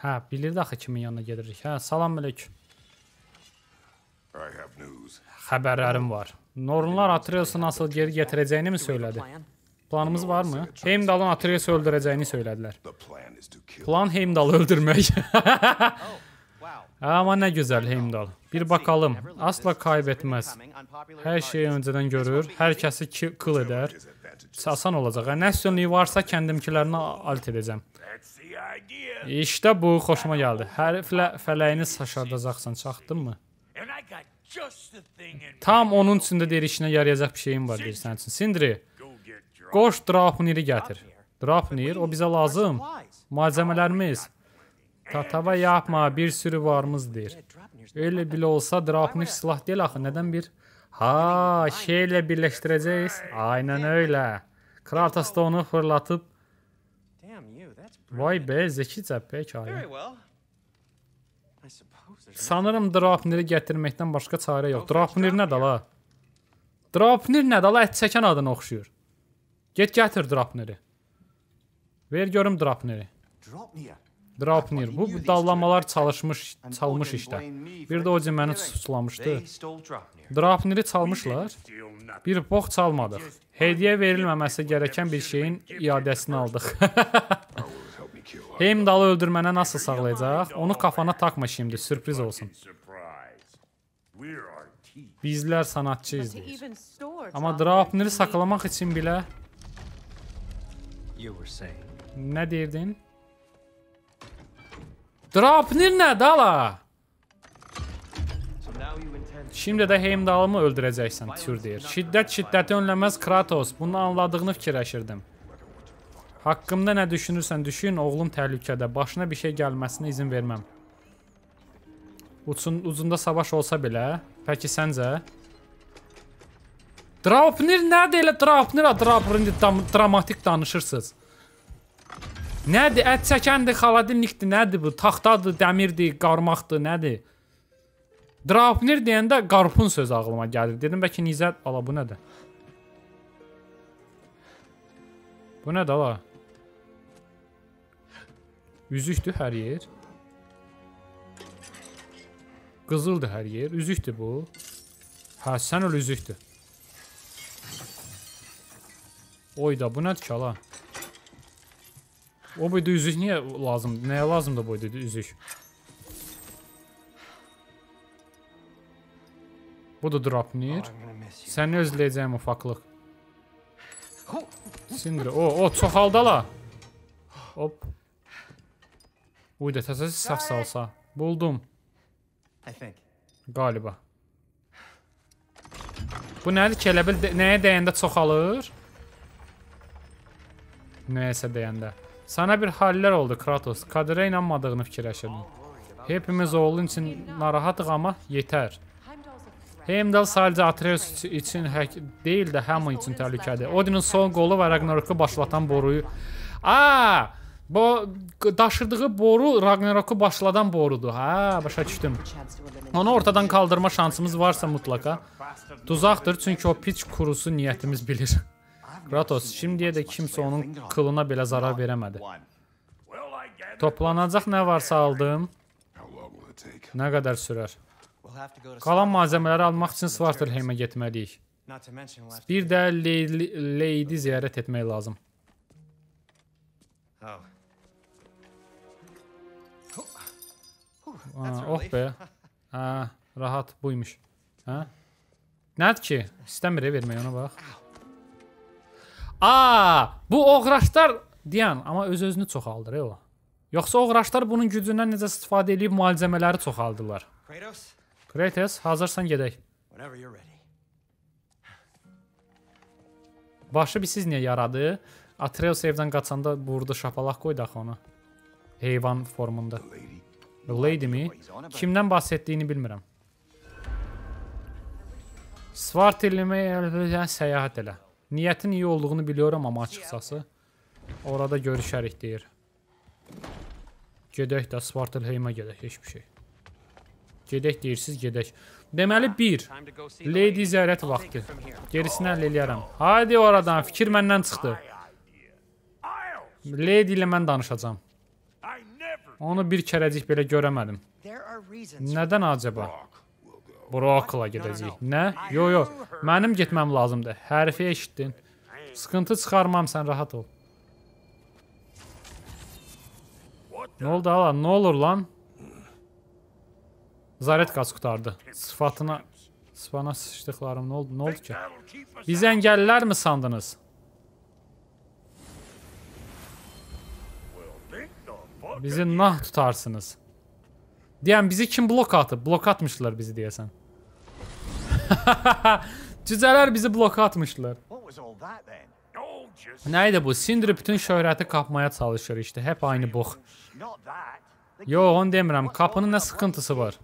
Hə, bilirdi axı kimin yanına gedirik. Hə, salam əleykum. Xəbərlərim var. Norunlar Atreus'u nasıl geri gətirəcəyini mi söylədi? Plan? Planımız varmı? Heimdallın Atreus'u öldürəcəyini söylədilər. Plan Heimdall'ı öldürmək. Amma nə gözəl Heimdall. Bir bakalım. Asla kaybetməz. Hər şeyi öncədən görür, hər kəsi kıl edər. Asan olacaq. Hə, Nə üstünlüyü varsa kəndimkilərini alt edəcəm. İşte bu xoşuma gəldi. Hər flə, fələyini saşardacaqsan, çaxdınmı? And Tam onun üçün də deyir işinə yarayacaq bir şeyim var deyir sənin üçün. Sindri, qoş Draupniri gətir. Draupnir, o bizə lazım. Malzəmələrimiz. Tatava yapma, bir sürü varımız deyir. Öyle bile olsa Draupnir silah deyil axı, nədən bir? Ha, şeylə birləşdirəcəyiz. Aynen öyle. Kratos da onu that's vay be, zəkicə, pekala. very Sanırım Draupniri gətirməkdən başqa çarə yox. Draupnir nədir la? Draupnir nədir la? Ət çəkən adına oxşuyur. Get gətir Draupniri. Ver görüm Draupniri. Dropnia. Draupnir. Bu dallamalar çalışmış, çalmış işdə. Bir də o cür məni suçlamışdı. Draupniri çalmışlar. Bir box çalmadıq. Hediyə verilməməsi gerəkən bir şeyin iadəsini aldıq. Her. Heimdall'ı öldürmənə nasıl sağlayacaq? Onu kafana takma şimdi, sürpriz olsun. Bizlər sanatçıyız deyir. Amma Draupnir Draupniri saxlamaq üçün saying. nə deyirdin? Draupnir nədir ala? So now you intend Şimdi də Heimdall'ımı öldürəcəksən, Tür deyir. Şiddət şiddəti önləməz Kratos. Bunu anladığını fikirləşirdim. Haqqımda nə düşünürsən düşün, oğlum təhlükədə. Başına bir şey gəlməsinə izin verməm. Uçun, ucunda savaş olsa belə, pəki səncə? Draupnir nədir elə Draupnir, Draupnir dam- dramatik danışırsınız. Nədir? Ət çəkəndir, xaladilnikdir, nədir bu? Taxtadır, dəmirdir, qarmaqdır, nədir? Draupnir deyəndə qarpın sözü ağlıma gəlir. Dedim bəlkə nizə ala bu nədir? Bu nədir ala? Üzükdür hər yer. Qızıldır hər yer. Üzükdür bu. Hə, sən öl üzükdür. Oy da bu nədir ki ala? O boyda üzük niyə lazım? Nəyə lazımdır boyda üzük? Bu da you. Səni özləyəcəyim ufaqlıq. Sindri. O, o çoxalda la. Hop. Uy təsəsi saf salsa. Buldum qaliba. Bu nədir ki, elə bil nəyə dəyəndə çoxalır? Nəyəsə deyəndə. Sana bir hallər oldu Kratos. Kadirə inanmadığını fikirləşirdim. Hepimiz oğlun üçün narahatıq amma yetər. Heimdall sadəcə Atreus üçün hək deyil də hamı üçün təhlükədir. Odinin son qolu və Ragnarok'u başlatan boruyu. Aa! Bu daşıdığı boru Ragnarok'u başladan borudur. Hə, başa düşdüm. Onu ortadan kaldırma şansımız varsa mutlaka tuzaqdır çünki o piç kurusu niyyətimiz bilir. Kratos, şimdiyə də kimsə onun kılına belə zarar verəmədi. Toplanacaq nə varsa aldım. Nə qədər sürər? Qalan malzəmələri almaq üçün Svartalheimə getməliyik. Bir də Leydi ziyarət etmək lazım. Oh. Aa, oh be. Hə, rahat buymuş. Hə? Nədir ki? İstəmir vermək ona bax. Aa, bu oğraşlar deyən, amma öz özünü çoxaldır e o. Yoxsa oğraşlar bunun gücündən necə istifadə edib malzəmələri çoxaldılar. Kratos, Kratos, hazırsan gedək. Başı siz niyə yaradı? Atreus evdən qaçanda vurdu şapalaq qoydu axı ona. Heyvan formunda. Lady. Lady mi? Kimdən bəhs etdiyini bilmirəm. Svartilime səyahət elə. Niyyətin iyi olduğunu biliyorum amma açıqcası. Orada görüşərik deyir. Gedək də Svartilheimə gedək, heç bir şey. Gedək deyirsiz, gedək. Deməli 1. Time to go see the Lady ziyarət vaxtı. Gerisini həll eləyərəm. Haydi oradan, fikir məndən çıxdı. Lady ilə mən danışacağam. Onu bir kərəcik belə görəmədim. Nədən acaba? Brockla gedəcəyik. Nə? Yo yo. Mənim getməm lazımdır. Hərifi eşitdin. Sıxıntı çıxarmam, sən rahat ol. Nə oldu hala? Nə olur lan? Zaret qaz qutardı. Sıfatına sıfana sıçdıqlarım nə oldu? Nə oldu ki? Bizi əngəllilər mi sandınız? Bizi nah tutarsınız. Deyən bizi kim blok atıb? Blok atmışlar bizi deyəsən. Cücələr bizi blok atmışlar. Nə idi bu? Sindri bütün şöhrəti kapmaya çalışır işte. Hep aynı box. Yo, onu demirəm. Qapının nə sıxıntısı var?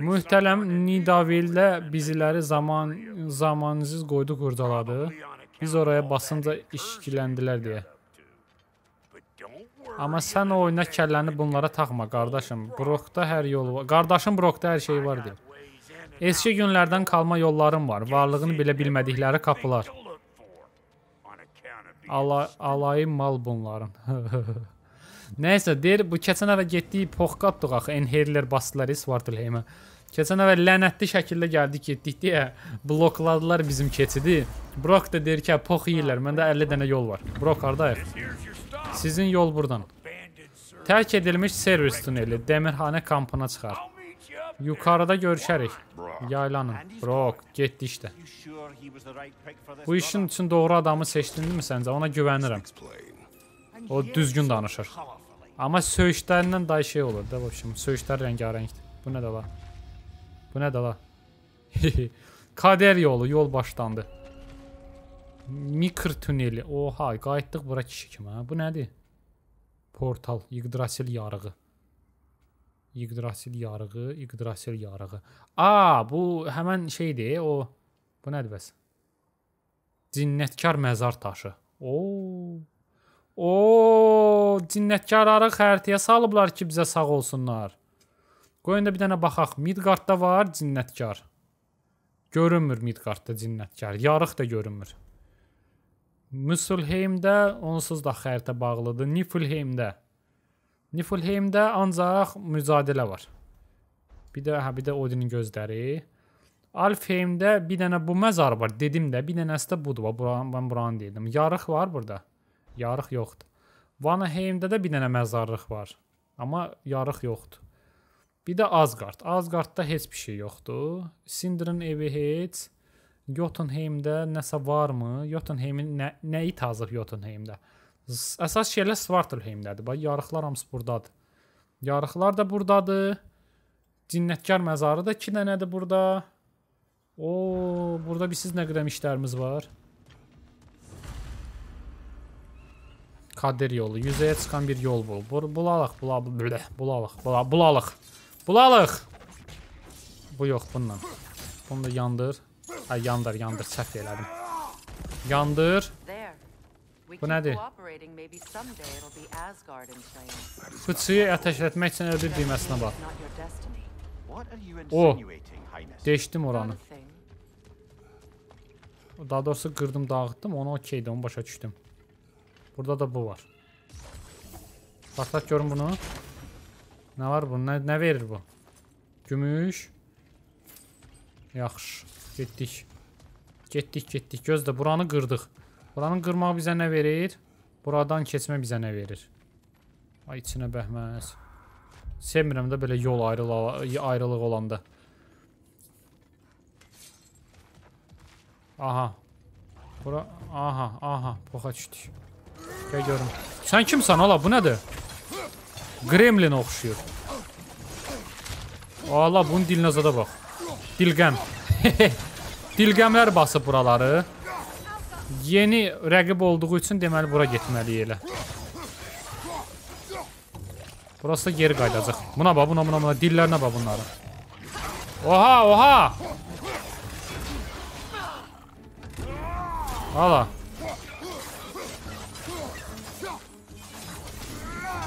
Mühtələm Nidavildə bizləri zaman zamansız qoydu qurdaladı. Biz oraya basınca işkiləndilər deyə. Amma sən o oyuna kəlləni bunlara taxma qardaşım. Brokda hər yol var. Qardaşım Brokda hər şey var and Eski günlərdən qalma yollarım var. Varlığını belə bilmədikləri qapılar. Ala alayı mal bunların. Nəysə, deyir bu keçən həftə getdik Poxqatdıq axı Enherler basdılar Svartalheimə. Keçən həftə lənətli şəkildə gəldik getdik deyə blokladılar bizim keçidi. Brok da deyir ki, pox yeyirlər. Məndə 50 dənə yol var. Brok hardayıq? Here's your stuff. Sizin yol burdan. Abandoned service. Tərk edilmiş servis tuneli Dəmirxanə kampına çıxar. I'll meet you up Yuxarıda görüşərik. Yaylanın. Brok, getdi işte. You sure he was the right pick for this? Bu işin üçün doğru adamı seçdinmi səncə? Ona güvənirəm. Explain. O düzgün danışır. Amma söyüşlərindən day şey olur da, vəbşim. Söyüşlər rəngarəngdir. Bu nə də la? Bu nə də la? Kader yolu, yol başlandı. Mikr tuneli. Oha, qayıtdıq bura kişi kimi, ha. Bu nədir? Portal, Yggdrasil yarığı. Yggdrasil yarığı, Yggdrasil yarığı. A, bu həmən şeydir, o. Bu nədir bəs? Cinnətkar məzar taşı. Oo. Oo, cinnətkarları xəritəyə salıblar ki, bizə sağ olsunlar. Qoyun da bir dənə baxaq. Midgardda var cinnətkar. Görünmür Midgardda cinnətkar. Yarıq da görünmür. Musulheimdə onsuz da xəritə bağlıdır. Niflheimdə. Niflheimdə ancaq mücadilə var. Bir də hə bir də Odinin gözləri. Alfheimdə bir dənə bu məzar var. Dedim də, bir dənəsi də budur. Bax, Buranı, mən buranı dedim. Yarıq var burada. Yarıq yoxdur. Vanaheimdə də bir dənə məzarlıq var. Amma yarıq yoxdur. Bir də Asgard. Asgardda heç bir şey yoxdur. Sindrin evi heç. Jotunheimdə nəsə varmı? Jotunheimin nə nəyi tazıq Jotunheimdə? Əsas şeylər Svartalheimdədir. Bax yarıqlar hamısı burdadır. Yarıqlar da burdadır. Cinnətkar məzarı da 2 dənədir burada. O, burada bir siz nə qədər işlərimiz var. Kader yolu. Yüzeye çıxan bir yol bul. Bul bulalıq, bula bulalıq, bulalıq, bula bulalıq. Bulalıq. Bu yox bununla. Bunu da yandır. Ay yandır, yandır. Səhv elədim. Yandır. Bu nədir? Fıçıyı ateş etmək üçün öldür düyməsinə bax. Not your destiny. What are you Oh. insinuating, Highness? Deşdim oranı. Daha doğrusu qırdım, dağıtdım. Onu okeydir, onu başa düşdüm. Burada da bu var. Patlat görün bunu. Nə var bu? Nə, nə verir bu? Gümüş. Yaxşı. Getdik. Getdik, getdik. Gözlə, buranı qırdıq. Buranı qırmaq bizə nə verir? Buradan keçmə bizə nə verir? Ay içinə bəhməz. Sevmirəm də belə yol ayrılığı, ayrılıq olanda. Aha. Bura aha, aha, poxa düşdük. Gəl görüm. Sən kimsən ola? Bu nədir? Gremlin oxşuyur. Allah bunun dilinə zada bax. Dilqəm. Dilqəmlər basıb buraları. Yeni rəqib olduğu üçün deməli bura getməliyik elə. Burası da geri qayıdacaq. Buna bax, buna, buna, buna. Dillərinə bax bunların. Oha, oha! Ala.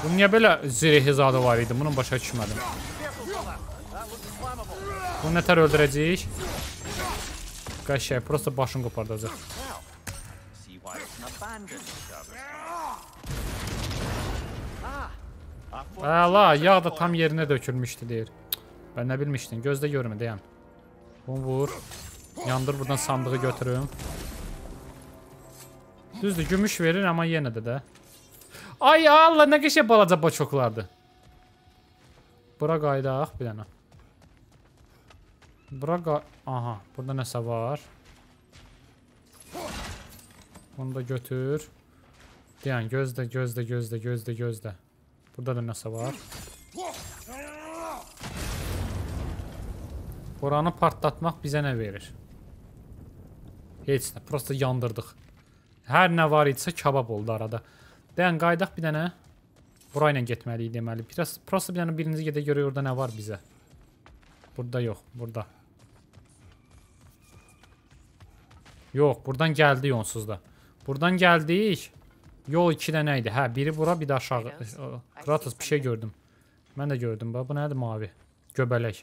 Bu niyə belə zirehzadə var idi? Bunun başa düşmədim. Bu nətər öldürəcəyik? Qəşəng, prosta başını qopardacaq. See why it's an abandoned service. Əla, yağ da tam yerinə dökülmüşdü deyir. Cık, Mən nə bilmişdim? Gözdə görmə deyən. Bunu vur. Yandır buradan sandığı götürüm. Düzdür, gümüş verir amma yenə də də. Ay Allah, nə qəşəng balaca boçoklardı. Bura qaydaq bir dənə. Bura qa- Aha, burada nəsə var. Onu da götür. Dayan, gözlə, gözlə, gözlə, gözlə, gözlə. Burada da nəsə var. Buranı partlatmaq bizə nə verir? Heç nə, prosta yandırdıq. Hər nə var idisə kabab oldu arada. Dayan, qaydaq bir dənə. Bura ilə getməliyik deməli. Biraz prosta bir dənə birinci gedə görə orada nə var bizə? Burada yox, burada. Yox, buradan gəldik onsuz da. Buradan gəldik. Yol 2 dənə idi. Hə, biri bura, bir də aşağı. Ö, Kratos bir şey gördüm. Mən də gördüm. Bax, bu nədir mavi? Göbələk.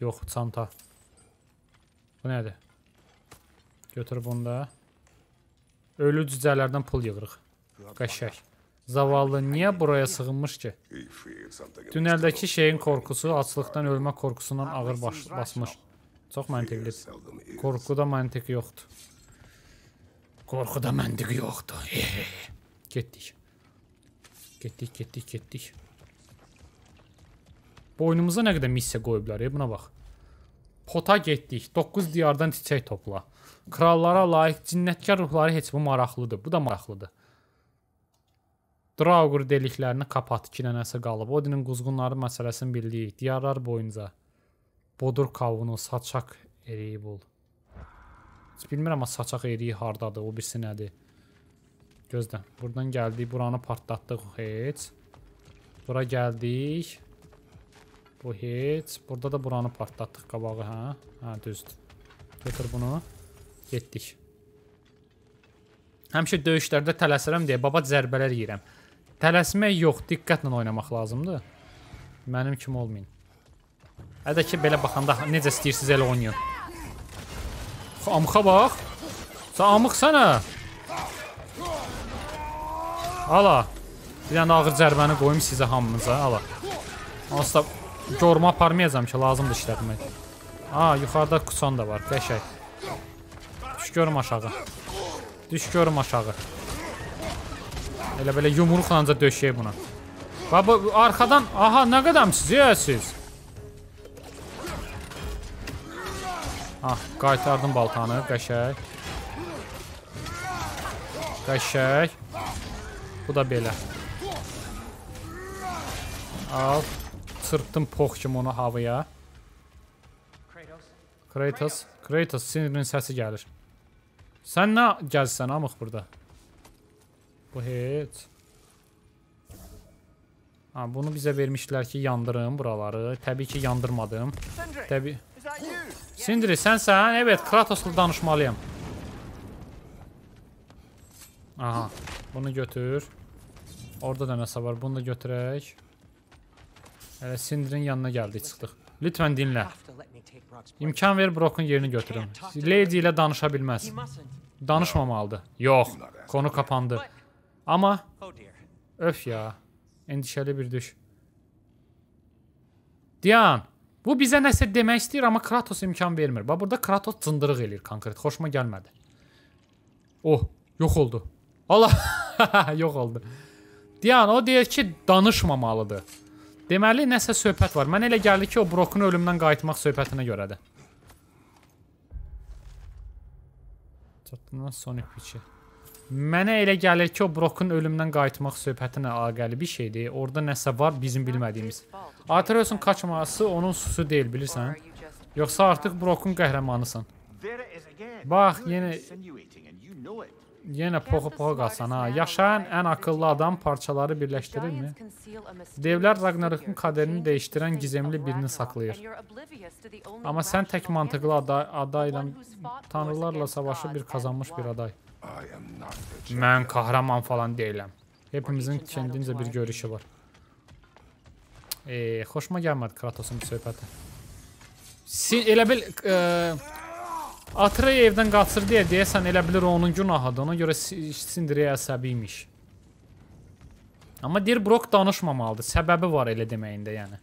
Yox, çanta. Bu nədir? Götür bunu da. Ölü cücələrdən pul yığırıq. Qəşəng. Zavallı niyə buraya sığınmış ki? Tüneldəki şeyin qorxusu açlıqdan ölmə qorxusundan ağır baş basmış. Çox məntiqlidir. Qorxuda məntiq yoxdur. Qorxuda məntiq yoxdur. getdik. Getdik, getdik, getdik. Boynumuza nə qədər missiya qoyublar, e, buna bax. Pota getdik. 9 diyardan çiçək topla. Krallara layiq cinnətkar ruhları heç bu maraqlıdır. Bu da maraqlıdır. Draugur deliklərini kapat, iki dənəsi qalıb. Odinin quzğunları məsələsini bildik. Diyarlar boyunca Bodur kavunu, saçaq eriyi bul. Heç bilmirəm amma saçaq eriyi hardadır, o birisi nədir? Gözlə. Buradan gəldik, buranı partlatdıq heç. Bura gəldik. Bu heç. Burada da buranı partlatdıq qabağı, hə? Hə, düzdür. Götür bunu. Getdik. Həmişə döyüşlərdə tələsirəm deyə baba zərbələr yeyirəm. Tələsmək yox, diqqətlə oynamaq lazımdır. Mənim kimi olmayın. Hədə ki belə baxanda necə istəyirsiniz elə oynayın. Amxa bax. Sən amıqsana. Ala. Bir dənə ağır zərbəni qoyum sizə hamınıza. Ala. Da görmə aparmayacağam ki, lazımdır işlətmək. Aa, yuxarıda kusan da var. Qəşəng. Düş görüm aşağı. Düş görüm aşağı. Elə belə yumruqla anca döşəyək buna. Bax bu arxadan, aha nə qədəmsiz ya siz? Ah, qaytardım baltanı, qəşəng. Qəşəng. Bu da belə. Al. Çırpdım pox kimi onu havaya. Kratos, Kratos, sinirin səsi gəlir. Sən nə gəzsən amıq burada? Bu heç. Ha, bunu bizə vermişdilər ki, yandırım buraları. Təbii ki, yandırmadım. Təbii. Sindri, sənsən? Evet, Kratos'la danışmalıyam. Aha, bunu götür. Orada da nəsə var, bunu da götürək. Elə Sindri'nin yanına gəldik, çıxdıq. Lütfən dinlə. İmkan ver Brock'un yerini götürüm. Lady ilə danışa bilməz. Danışmamalıdır. Yox, konu kapandı. Amma öf ya. Endişəli bir düş. Diyan, bu bizə nəsə demək istəyir, amma Kratos imkan vermir. Bax burada Kratos cındırıq eləyir konkret. Xoşuma gəlmədi. Oh, yox oldu. Allah, yox oldu. Diyan, o deyir ki, danışmamalıdır. Deməli nəsə söhbət var. Mən elə gəldi ki, o Brock'un ölümdən qayıtmaq söhbətinə görədir. Çatdığından Sonic piçi. Mənə elə gəlir ki, o Brock'un ölümdən qayıtmaq söhbətinə əlaqəli bir şeydir. Orada nəsə var bizim bilmədiyimiz. Atreusun kaçması onun suçu deyil, bilirsən? Yoxsa artıq Brock'un qəhrəmanısan. Bax, yenə yenə poxu qalsan ha. Yaşayan ən akıllı adam parçaları birləşdirirmi? Devlər Ragnarok'un kaderini dəyişdirən gizemli birini saxlayır. Amma sən tək mantıqlı ada adayla tanrılarla savaşı bir kazanmış bir aday. Mən kahraman falan deyiləm. Hepimizin kendince bir görüşü var. Eee, xoşuma gəlmədi Kratos'un söhbəti. Si elə bil e, Atreyu evdən qaçır deyə deyəsən elə bilir onun günahıdır. Ona görə Si- Sindri əsəbi imiş. Amma deyir Brock danışmamalıdır. Səbəbi var elə deməyində yəni.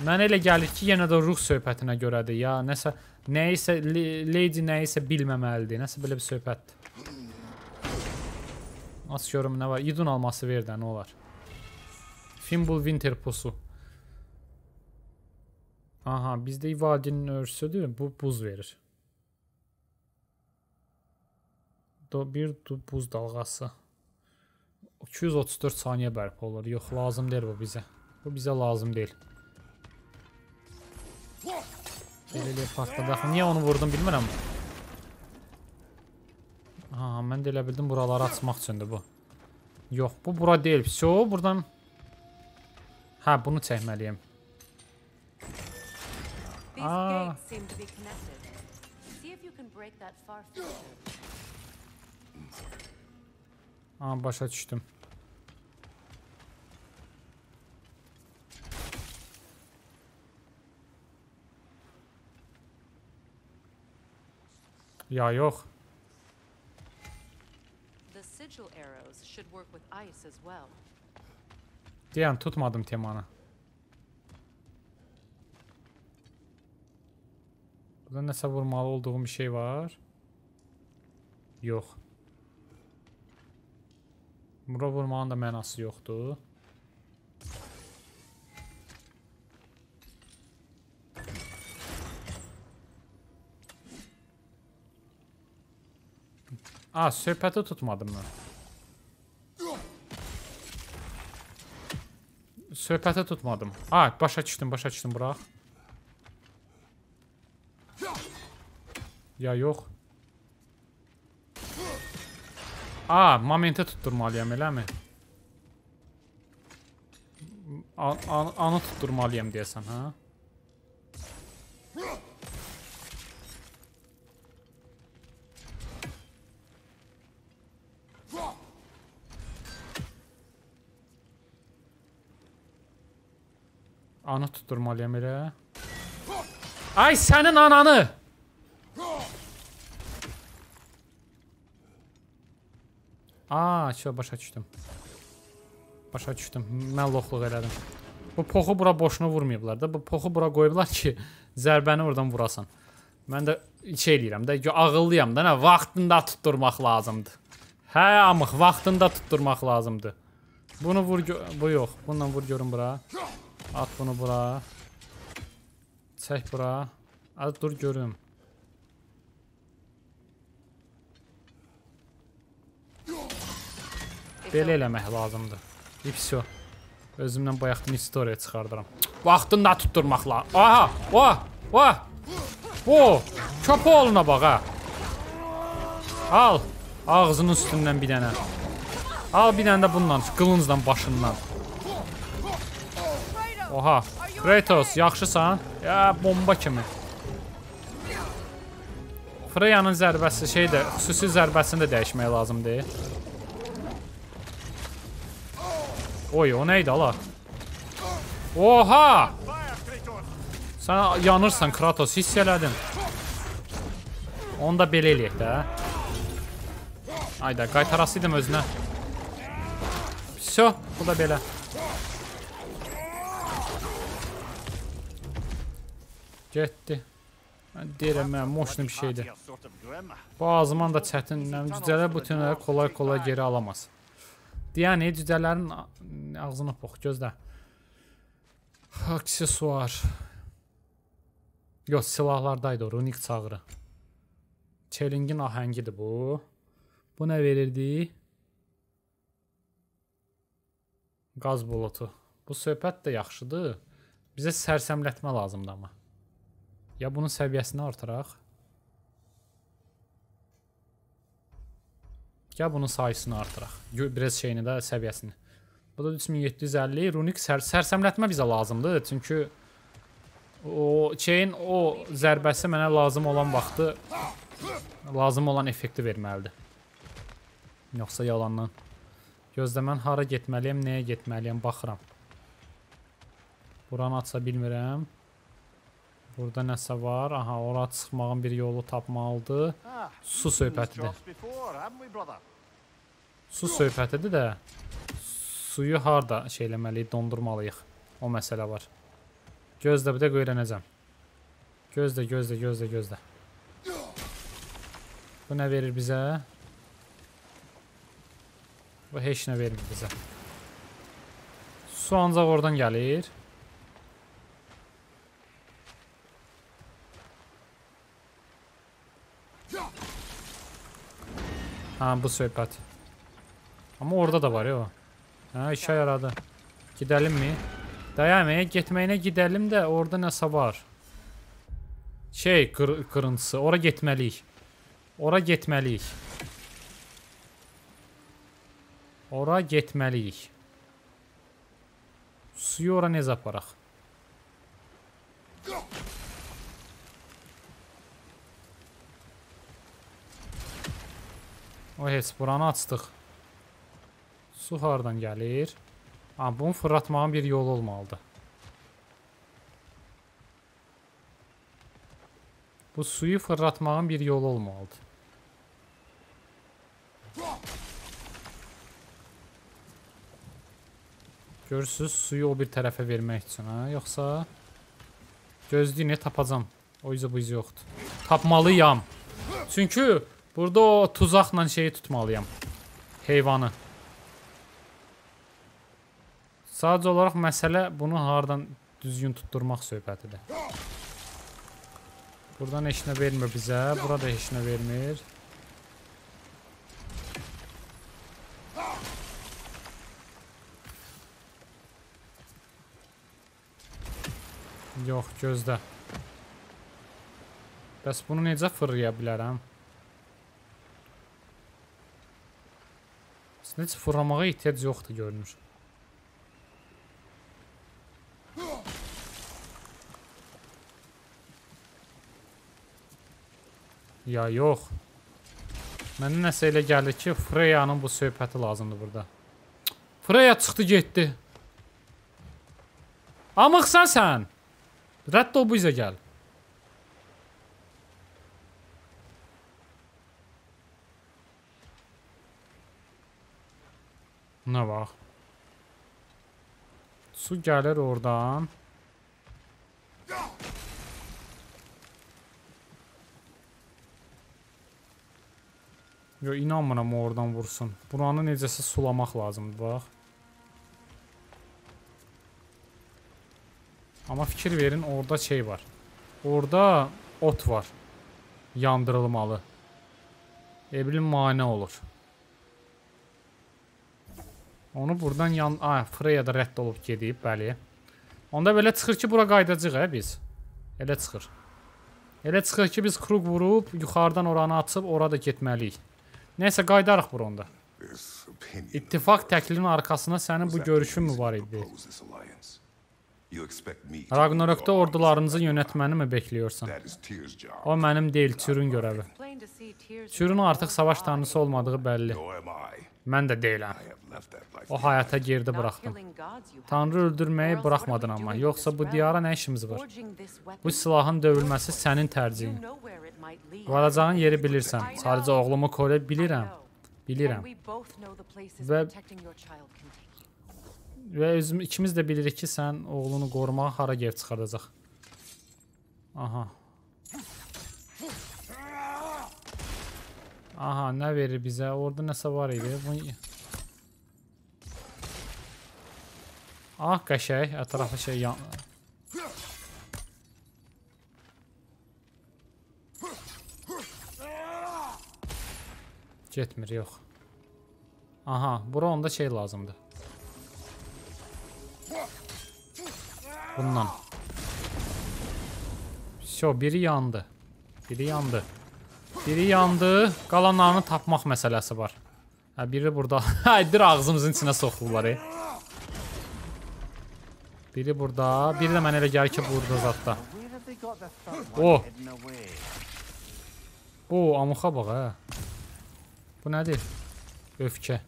Mən elə gəlir ki, yenə də ruh söhbətinə görədir. Ya nəsə nəyisə Lady nəyisə bilməməlidir. Nəsə belə bir söhbətdir. Az görüm nə var. İdun alması ver də nə olar. Fimbul Winter pusu. Aha, bizdə vadinin örsüdür, bu buz verir. Do bir buz dalğası. 234 saniyə bərpa olur. Yox, lazım deyil bu bizə. Bu bizə lazım deyil. Belə elə partladaq. Niyə onu vurdum bilmirəm. Ha, mən də elə bildim buraları açmaq üçündür bu. Yox, bu bura deyil. Vso, burdan Hə, bunu çəkməliyəm. These Ah. gates seem as well. Deyən tutmadım temanı. Burada nəsə vurmalı olduğum bir şey var. Yox. Bura vurmağın da mənası yoxdur. A, söhbəti tutmadım mən. Söhbəti tutmadım. A, başa düşdüm, başa düşdüm, burax. Ya yox. A, momenti tutturmalıyam, eləmi? An an anı tutturmalıyam deyəsən, hə? Anı tutturmalıyam elə. Ay sənin ananı! Aa, şö başa düşdüm. Başa düşdüm. Mən loxluq elədim. Bu poxu bura boşuna vurmayıblar da. Bu poxu bura qoyublar ki, zərbəni oradan vurasan. Mən də şey eləyirəm də, ki, ağıllıyam da, nə vaxtında tutturmaq lazımdır. Hə, amıq, vaxtında tutturmaq lazımdır. Bunu vur, gö- bu yox. Bununla vur görüm bura. At bunu bura. Çək bura. Az dur görüm. Belə eləmək lazımdır. İpsio. Özümdən bayaqdan istoriya çıxardıram. Vaxtında tutturmaq la. Aha! Oha! Oha! O! Köpoğluna bax ha. Al. Ağzının üstündən bir dənə. Al bir dənə də bundan, qılıncla başından. Oha. Kratos, yaxşısan? Ya bomba kimi. Freyanın zərbəsi şeydə, xüsusi zərbəsini də dəyişmək lazımdır. Oy, o nə idi ala? Oha! Sən yanırsan Kratos, hiss elədin. Onu da belə eləyək də. Ayda, qaytarasıydım özünə. Всё, bu da belə. Getdi. Mən deyirəm, mən moşnu bir şeydir. Bu azman da çətin. Cücələr bu tünləri kolay-kolay geri alamaz. Yəni cücələrin ağzını pox, gözlə. Aksesuar. Yox, silahlardaydı runik çağrı. Çelingin ahəngidir bu. Bu nə verirdi? Qaz bulutu. Bu söhbət də yaxşıdır. Bizə sərsəmlətmə lazımdır amma. Ya bunun səviyyəsini artıraq. Ya bunun sayısını artıraq. Biraz şeyini də səviyyəsini. Bu da 3750 runik sər sərsəmlətmə bizə lazımdır. Çünki o şeyin o zərbəsi mənə lazım olan vaxtı lazım olan effekti verməlidir. Yoxsa yalandan. Gözlə mən hara getməliyəm, nəyə getməliyəm baxıram. Buranı aça bilmirəm. Burada nəsə var. Aha, ora çıxmağın bir yolu tapmalıdır. Ah, Su we've seen these söhbətidir. jobs before, haven't we, brother? Su söhbətidir də suyu harda şey eləməliyik, dondurmalıyıq. O məsələ var. Gözlə bir də öyrənəcəm. Gözlə, gözlə, gözlə, gözlə. Bu nə verir bizə? Bu heç nə vermir bizə. Su ancaq oradan gəlir. Ha bu söhbət. Amma orada da var ya o. Hə işə yaradı. Gidelimmi? Dayanmaya getməyinə gidelim də orada nəsə var. Şey qır qırıntısı. Ora getməliyik. Ora getməliyik. Ora getməliyik. Suyu ora necə aparaq? O heç buranı açdıq. Su hardan gəlir? Ha, bunu fırlatmağın bir yolu olmalıdır. Bu suyu fırlatmağın bir yolu olmalıdır. Görürsüz suyu o bir tərəfə vermək üçün, ha? Yoxsa gözləyin, tapacam. O yüzden bu iz yoxdur. Tapmalıyam. Çünki burada o tuzaqla şeyi tutmalıyam. Heyvanı. Sadəcə olaraq məsələ bunu hardan düzgün tutturmaq söhbətidir. Buradan heç nə vermir bizə, burada heç nə vermir. Yox, gözlə. Bəs bunu necə fırlaya bilərəm? Heç fırlamağa ehtiyac yoxdur görünür. Ya yox. Mənə nəsə elə gəlir ki, Freyanın bu söhbəti lazımdır burada. Freya çıxdı getdi. Amıqsan sən. Rədd ol bu izə gəl. Nə bax. Su gəlir oradan. Yo inanmıram o oradan vursun. Buranı necəsə sulamaq lazımdır bax. Amma fikir verin orada şey var. Orada ot var. Yandırılmalı. Eblin mane olur. Onu buradan yan... Ay, Freya da rədd olub gedib, bəli. Onda belə çıxır ki, bura qayıdacağıq hə biz. Elə çıxır. Elə çıxır ki, biz krug vurub, yuxarıdan oranı açıb, orada getməliyik. Nəysə, qaydarıq bura onda. İttifaq təklifinin arkasında sənin bu görüşün mü var idi? Ragnarokda ordularınızı yönetməni mi bekliyorsan? O mənim deyil, Türün görəvi. Türün artıq savaş tanrısı olmadığı bəlli. Mən də deyiləm. O həyata gerdə buraxdım. Tanrı öldürməyi buraxmadın amma. Yoxsa bu diyara nə işimiz var? Bu silahın dövülməsi sənin tərcihin. Varacağın yeri bilirsən. Sadəcə oğlumu koru I bilirəm. Bilirəm. Və- Və özüm ikimiz də bilirik ki, sən oğlunu qorumağa hara gəlib çıxardacaq. Aha. Aha, nə verir bizə? Orada nəsə var idi. Bunu Ah, qəşəng, ətrafı şey yan. Getmir, yox. Aha, bura onda şey lazımdır. Bundan. Şo, biri yandı. Biri yandı. Biri yandı. Qalanlarını tapmaq məsələsi var. Hə, biri burada. Haydır ağzımızın içinə soxulurlar. E. Biri burada. Biri də mənə elə gəlir ki, burada third Oh. one hidden away? O, amuxa bax hə. Bu nədir? Öfkə.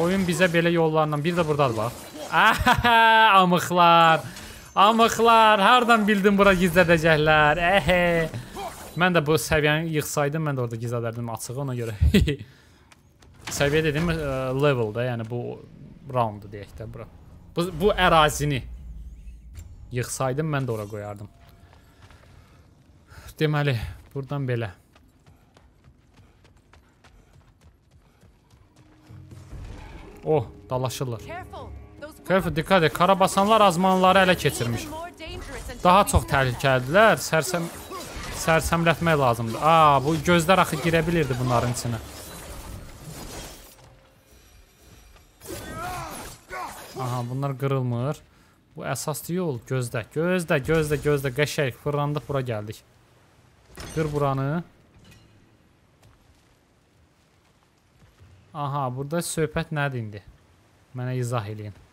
Oyun bizə belə yollarla bir də burdadır bax. Amıqlar. Amıqlar, hardan bildin bura gizlədəcəklər? Əhə. Mən də bu səviyyəni yıxsaydım, mən də orada gizlədərdim açığı ona görə. Səviyyə dedim ə, leveldə, yəni bu roundu deyək də bura. Bu, bu ərazini yıxsaydım mən də ora qoyardım. Deməli, buradan belə. Oh, dalaşırlar. Careful. Those Kərfə dikkat et, Karabasanlar azmanları ələ keçirmiş. more dangerous and Daha to be çox said. təhlükəlidirlər. Sərsəm sərsəmlətmək lazımdır. Aa, bu gözlər axı girə bilirdi bunların içinə. Aha, bunlar qırılmır. Bu əsaslı yol. Gözlə, gözlə, gözlə, gözlə. Qəşəng fırlandıq bura gəldik. Qır buranı. Aha, burada söhbət nədir indi? Mənə izah eləyin.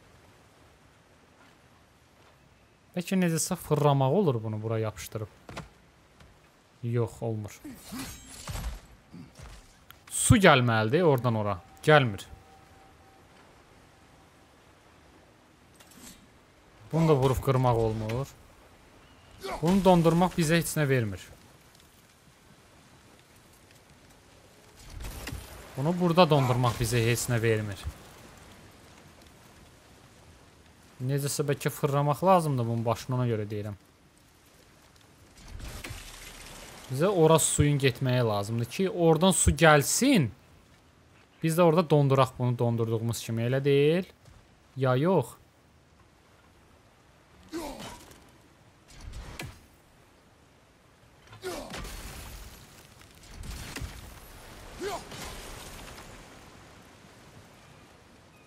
Bəlkə necəsə fırlamaq olur bunu bura yapışdırıb. Yox, olmur. Su gəlməlidir oradan ora. Gəlmir. Bunu da vurub qırmaq olmur. Bunu dondurmaq bizə heç nə vermir. Bunu burada dondurmaq bizə heç nə vermir. Necəsə bəlkə fırlamaq lazımdır bunun başına ona görə deyirəm. Bizə ora suyun getməyə lazımdır ki, oradan su gəlsin. Biz də orada donduraq bunu dondurduğumuz kimi, elə deyil? Ya yox.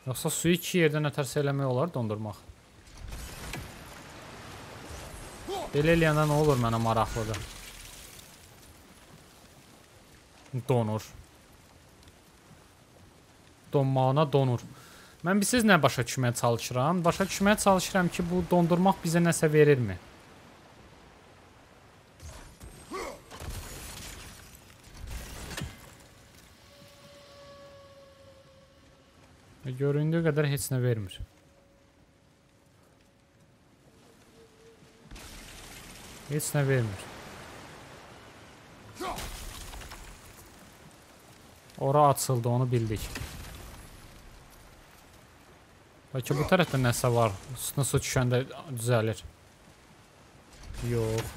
Yoxsa suyu iki yerdən ötərsə eləmək olar dondurmaq. Belə eləyəndə nə olur mənə maraqlıdır. Donur. Donmağına donur. Mən bilsiz nə başa düşməyə çalışıram? Başa düşməyə çalışıram ki, bu dondurmaq bizə nəsə verirmi? Və Göründüyü qədər heç nə vermir. Heç nə vermir. Ora açıldı, onu bildik. Bəlkə bu tərəfdə nəsə var. Üstünə su düşəndə düzəlir. Yox.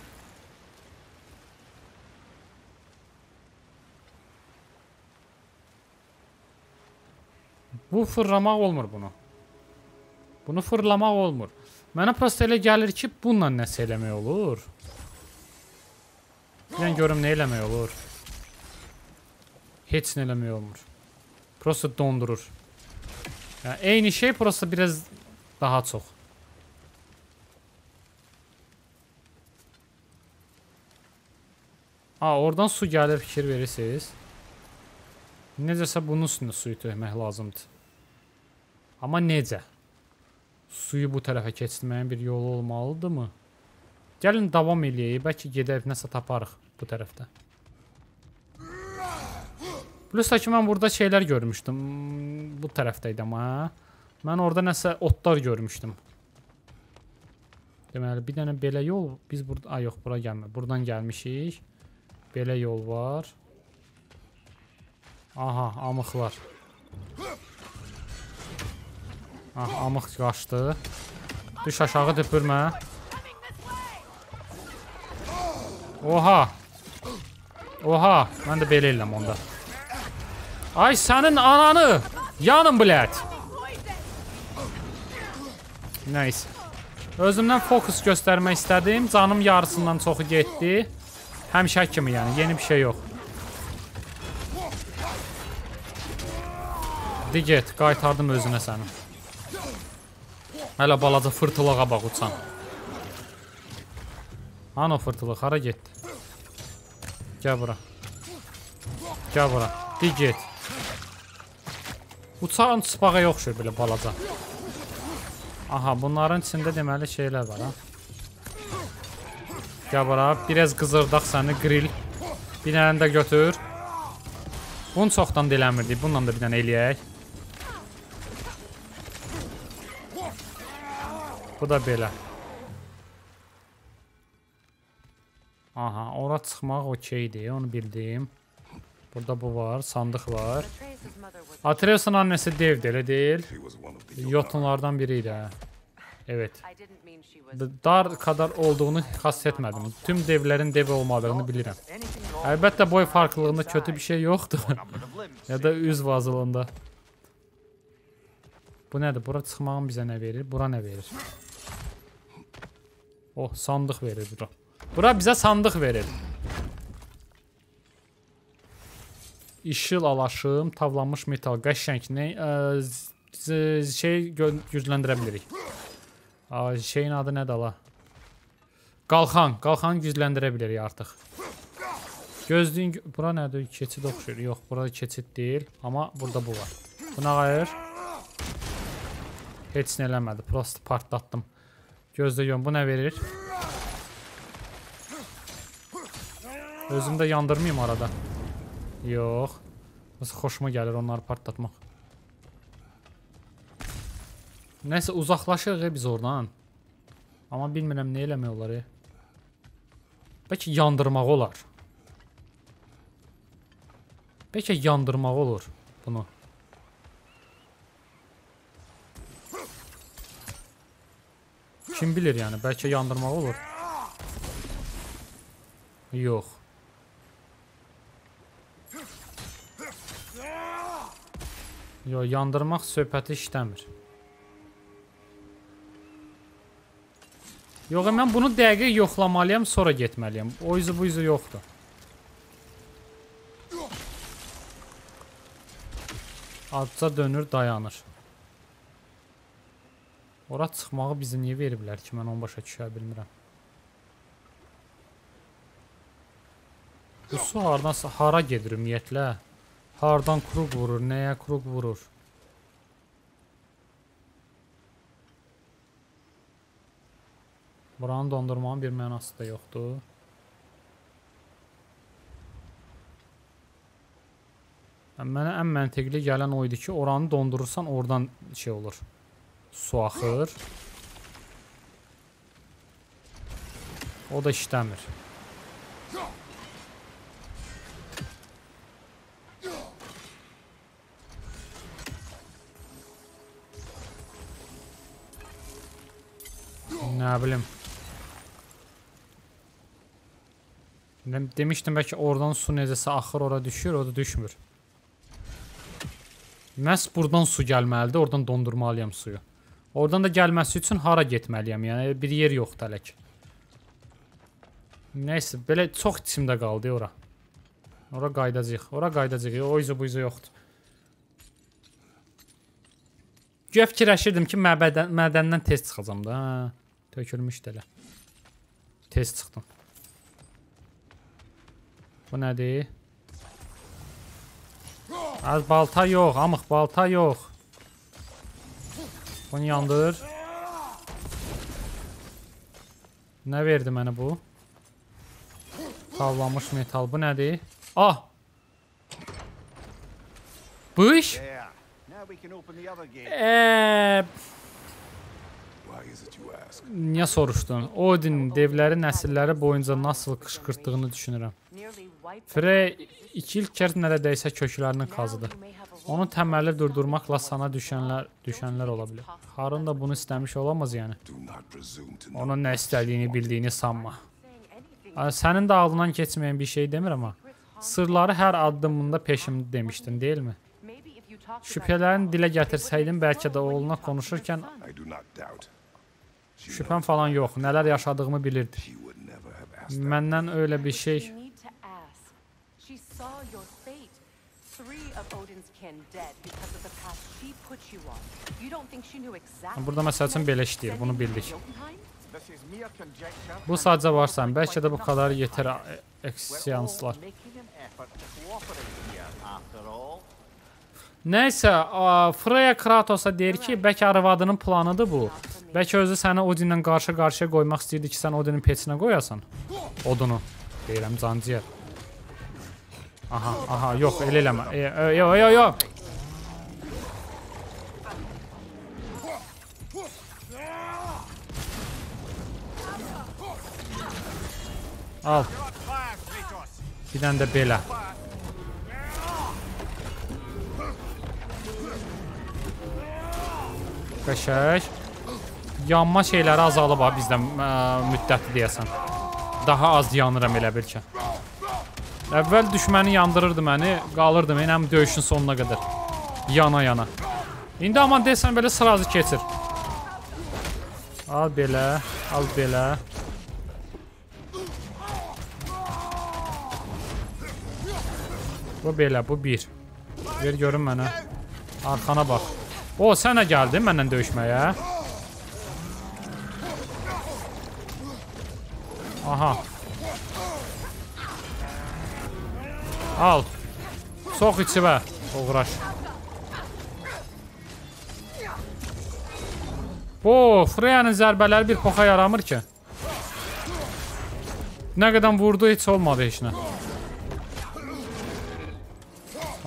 Bu fırlamaq olmur bunu. Bunu fırlamaq olmur. Mənə prosta elə gəlir ki, bununla nəsə eləmək olur. Bilən görüm nə eləmək olur. Heç nə eləmək olmur. Prosta dondurur. Yəni, eyni şey prosta biraz daha çox. Aa, oradan su gəlir fikir verirsiniz. Necəsə bunun üstünə suyu tökmək lazımdır. Amma necə? Suyu bu tərəfə keçirməyin bir yolu olmalıdırmı? Gəlin davam eləyək. Bəlkə gedək nəsə taparıq bu tərəfdə. Plus da ki mən burada şeylər görmüşdüm. Bu tərəfdə idi amma. Mən orada nəsə otlar görmüşdüm. Deməli bir dənə belə yol biz burada ay yox bura gəlmir. Burdan gəlmişik. Belə yol var. Aha, amıqlar. Ah, amıq qaçdı. Düş aşağı tüpürmə. Oha. Oha, mən də belə eləm onda. Ay sənin ananı! Yanın blət. Nəysə. Özümdən fokus göstərmək istədim. Canım yarısından çoxu getdi. Həmişə kimi yəni, yeni bir şey yox. Di get, qaytardım özünə səni. Hələ balaca fırtılağa bax uçan. Hani o fırtılıq, hara getdi? Gəl bura. Gəl bura. Di get. Uçağın sıpağa yoxşur belə balaca. Aha, bunların içində deməli şeylər var ha. Gəl bura, biraz qızırdaq səni, grill. Bir dənə də götür. Bunu çoxdan diləmirdik, bununla da bir dənə eləyək. Bu da belə. Aha, ora çıxmaq okeydir, onu bildim. Burada bu var, sandıq var. Atreus'un annesi devdir, elə deyil? Yotunlardan biri hə. Evet. Dar kadar olduğunu xass etmədim. Tüm devlərin dev olmadığını bilirəm. Əlbəttə boy farklılığında kötü bir şey yoxdur. Ya da üz vazılığında. Bu nədir? Bura çıxmağın bizə nə verir? Bura nə verir? Oh, sandıq verir bura. Bura bizə sandıq verir. İşil alaşım, tavlanmış metal, qəşəng nə şey gücləndirə bilirik. Şeyin adı nədir ala? Qalxan, qalxanı gücləndirə bilirik artıq. Gözlüyün bura nədir? Keçid oxşuyur. Yox, burada keçid deyil, amma burada bu var. Buna qayır. Heç nə eləmədi. Prosta partlatdım. Gözlə görüm bu nə verir? Özümü də yandırmayım arada. Yox. Nasıl xoşuma gəlir onları partlatmaq. Nəsə uzaqlaşırıq e biz oradan. Amma bilmirəm nə eləmək olar. E. Yandırmaq olar. Bəlkə yandırmaq olur bunu. Kim bilir yəni, bəlkə yandırmaq olur. Yox. Yox, yandırmaq söhbəti işləmir. Yox, e, mən bunu dəqiq yoxlamalıyam, sonra getməliyəm. O izi bu izi yoxdur. Adca dönür, dayanır. Ora çıxmağı bizə niyə veriblər ki, mən onu başa düşə bilmirəm. Bu su hardan hara gedir ümumiyyətlə? Hardan kruq vurur, nəyə kruq vurur? Buranı dondurmanın bir mənası da yoxdur. Mənə ən məntiqli gələn o idi ki, oranı dondurursan, oradan şey olur. Su axır. O da işləmir. Nə bilim. Dem demişdim bəlkə oradan su necəsə axır, ora düşür, o da düşmür. Məhz buradan su gəlməlidir, oradan dondurmalıyam suyu. Oradan da gəlməsi üçün hara getməliyəm? Yəni bir yer yoxdur hələ ki. Nəysə, belə çox içimdə qaldı ora. Ora qayıdacağıq. Ora qayıdacağıq. O izə bu izə yoxdur. Güya fikirləşirdim ki, məbədən, mədəndən tez çıxacam da. Hə, tökülmüşdü elə. Tez çıxdım. Bu nədir? Az balta yox, amıq balta yox. Bunu yandır. Nə verdi mənə bu? Tavlanmış metal. Bu nədir? Ah! Bu iş? There. Niyə soruşdun? Odin devləri nəsilləri boyunca nasıl qışqırtdığını düşünürəm. Frey iki ilk kez nəredeysə köklərini kazıdı. Onu təməlli durdurmaqla sana düşənlər düşənlər ola bilər. Harun da bunu istəmiş olamaz yəni. Onun nə istədiyini bildiyini sanma. Sənin də ağlından keçməyən bir şey demirəm amma. Sırları hər addımında peşimdə demişdin, deyilmi? Şübhələrini dilə gətirsəydin bəlkə də oğluna konuşurkən I do not doubt. She şübhəm falan yox, nələr yaşadığımı bilirdi. He would never have asked that. Məndən öyle bir şey You need to ask. She saw your fate. Three of Odin's kin dead because of the path she put you on. You don't think she knew exactly Burada what məsəl üçün meant belə işləyir, bunu sending you to bildik. Jotunheim? This is mere conjecture. Bu sadəcə varsan, bəlkə də bu qədər yetər e- We're all eksiyanslar. making an effort to cooperate here, after all. Nəysə, a, Freya Kratos'a deyir ki, bəlkə arvadının planıdır bu. Bəlkə özü səni Odinlə qarşı-qarşıya qoymaq istəyirdi ki, sən Odinin peçinə qoyasan. Odunu. Deyirəm canciyər. Aha, aha, yox, elə eləmə. E, e, yo, yo, yo. Al. Bir dənə də belə. Qəşəng. Yanma şeyləri azalıb ha bizdə ə, müddətli deyəsən. Daha az yanıram elə bil ki. Əvvəl düşməni yandırırdı məni, qalırdım enəm döyüşün sonuna qədər. Yana yana. İndi aman desən belə sırazı keçir. Al belə, al belə. Bu belə, bu 1. Ver görüm mənə. Arxana bax. O, sən də gəldin mənlə döyüşməyə. Aha. Al. Sox içivə. Uğraş. Bu, Freyanın zərbələri bir poxa yaramır ki. Nə qədər vurdu heç olmadı heç nə.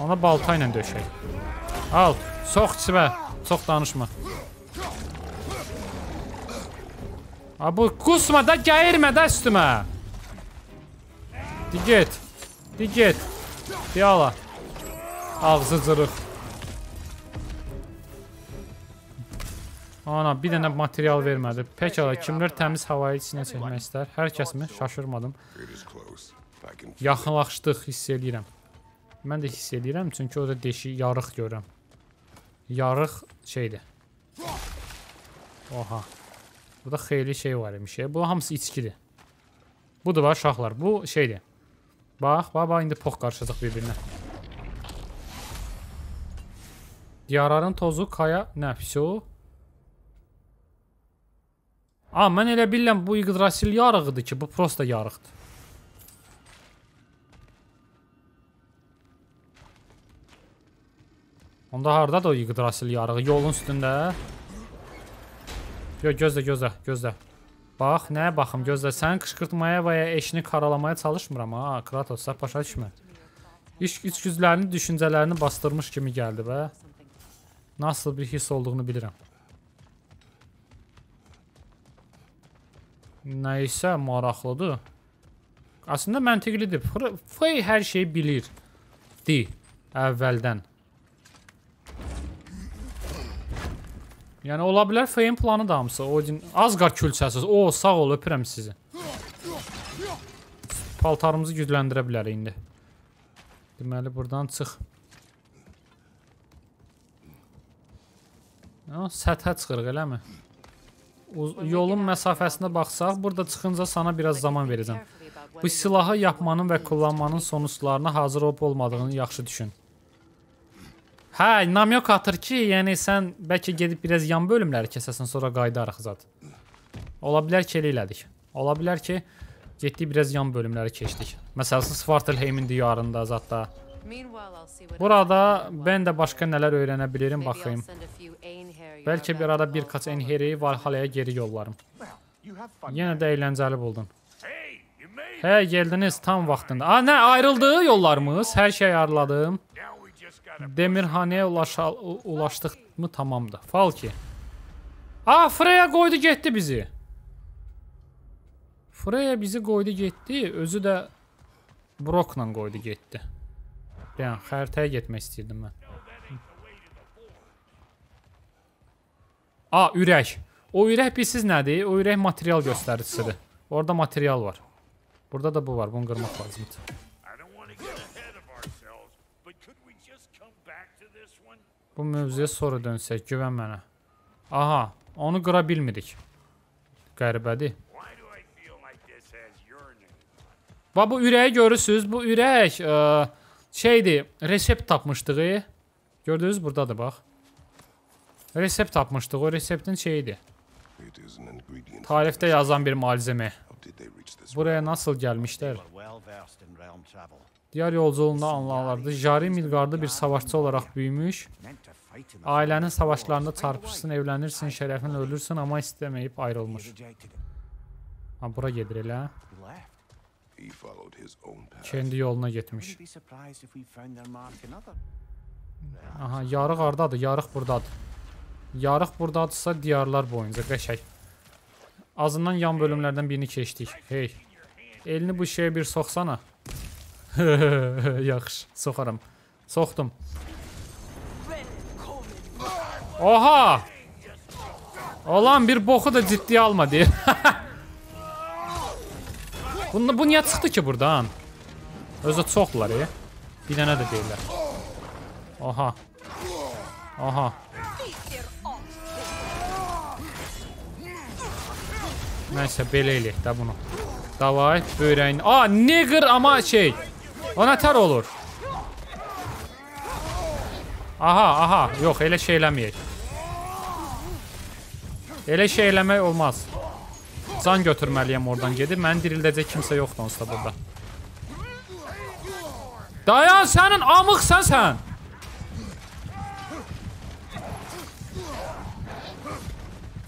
Ona balta ilə döşək. Al, sox içivə. Çox danışma. Ha bu qusma da gəyirmə də üstümə. Di get. Di get. Di ala. Ağzı cırıq. Ana bir dənə material vermədi. Pəkala kimlər təmiz havayı içinə çəkmək istər? Hər kəsmi? Şaşırmadım. Yaxınlaşdıq, hiss eləyirəm. Mən də hiss eləyirəm çünki orada deşik yarıq görürəm. Yarıq şeydir. Oha. Burada xeyli şey var imiş. ya. Bu hamısı içkidir. Budur bax uşaqlar. Bu şeydir. Bax, bax, bax indi pox qarışacaq bir-birinə. Diyarların tozu, kaya, nə pis o? A, mən elə bilirəm bu Yggdrasil yarığıdır ki, bu prosta yarıqdır. Onda hardadır o Yggdrasil yarığı? Yolun üstündə. Yox, gözlə, gözlə, gözlə. Bax, nəyə baxım, gözlə. Sən qışqırtmaya və ya eşini karalamaya çalışmıram ha, Kratos, sən başa düşmə. İş iç güclərini, düşüncələrini bastırmış kimi gəldi bə. Nasıl bir hiss olduğunu bilirəm. Nəysə maraqlıdır. Aslında məntiqlidir. Fr- Frey hər şeyi bilir. Di əvvəldən. Yəni ola bilər Frey'in planı da hamısı. Odin Asgard külçəsi. O, sağ ol, öpürəm sizi. Paltarımızı gücləndirə bilərik indi. Deməli burdan çıx. Ha, səthə çıxırıq, eləmi? Yolun məsafəsinə baxsaq, burada çıxınca sana biraz zaman verəcəm. Bu silahı yapmanın və kullanmanın sonuçlarına hazır olub olmadığını yaxşı düşün. Hə, namyok atır ki, yəni sən bəlkə gedib biraz yan bölümləri kəsəsən, sonra qayıdarıq zət. Ola bilər ki, elə elədik. Ola bilər ki, getdik biraz yan bölümləri keçdik. Məsələn, Svartalheimin diyarında zətdə. Burada mən də başqa nələr öyrənə bilirim, baxayım. Bəlkə bir arada bir kaç enheri Valhallaya geri yollarım. Yenə də əyləncəli buldun. Hə, gəldiniz tam vaxtında. A, nə ayrıldı yollarımız? Hər şey ayarladım. Demirhanəyə ulaşdıq mı tamamdır. Falki. A, Freya qoydu getdi bizi. Freya bizi qoydu getdi, özü də Brokla qoydu getdi. Yəni xəritəyə getmək istəyirdim mən. A, ürək. O ürək bilsiz nədir? O ürək material göstəricisidir. Orada material var. Burada da bu var. Bunu qırmaq lazımdır. Bu mövzuya sonra dönsək, güvən mənə. Aha, onu qıra bilmirik. Qəribədir. Bax bu ürəyi görürsüz? Bu ürək ə, şeydir, resept tapmışdığı. Gördünüz burdadır bax. Resept tapmışdıq. O reseptin şeyidir. Tarifdə yazan bir this? Buraya nasıl gəlmişlər? Diyar yolculuğunda anılardı. Jari Milgardı bir savaşçı olaraq büyümüş. Ailənin savaşlarında çarpışsın, evlənirsin, şərəfin ölürsün, amma istəməyib ayrılmış. Ha, bura gedir elə. Kendi yoluna getmiş. Aha, yarıq hardadır? Yarıq burdadır. Yarıq buradadırsa diyarlar boyunca, qəşək. Azından yan bölümlərdən birini keçdik. Hey. Elini bu şeye bir soxsana. Yaxşı, soxaram. Soxdum. Oha! Olan bir boxu da ciddiyə alma deyir. bu, bu niyə çıxdı ki burdan? Özü çoxdular, e. Bir dənə də deyirlər. Oha. Aha. Nəysə belə eləyək də bunu. Davay, böyrəyini. A, nigger amma şey. O nətər olur? Aha, aha. Yox, elə şey eləməyək. Elə şey eləmək olmaz. Can götürməliyəm oradan gedib. Məni dirildəcək kimsə yoxdur onsuz da burada. Dayan, sənin amıqsan sən.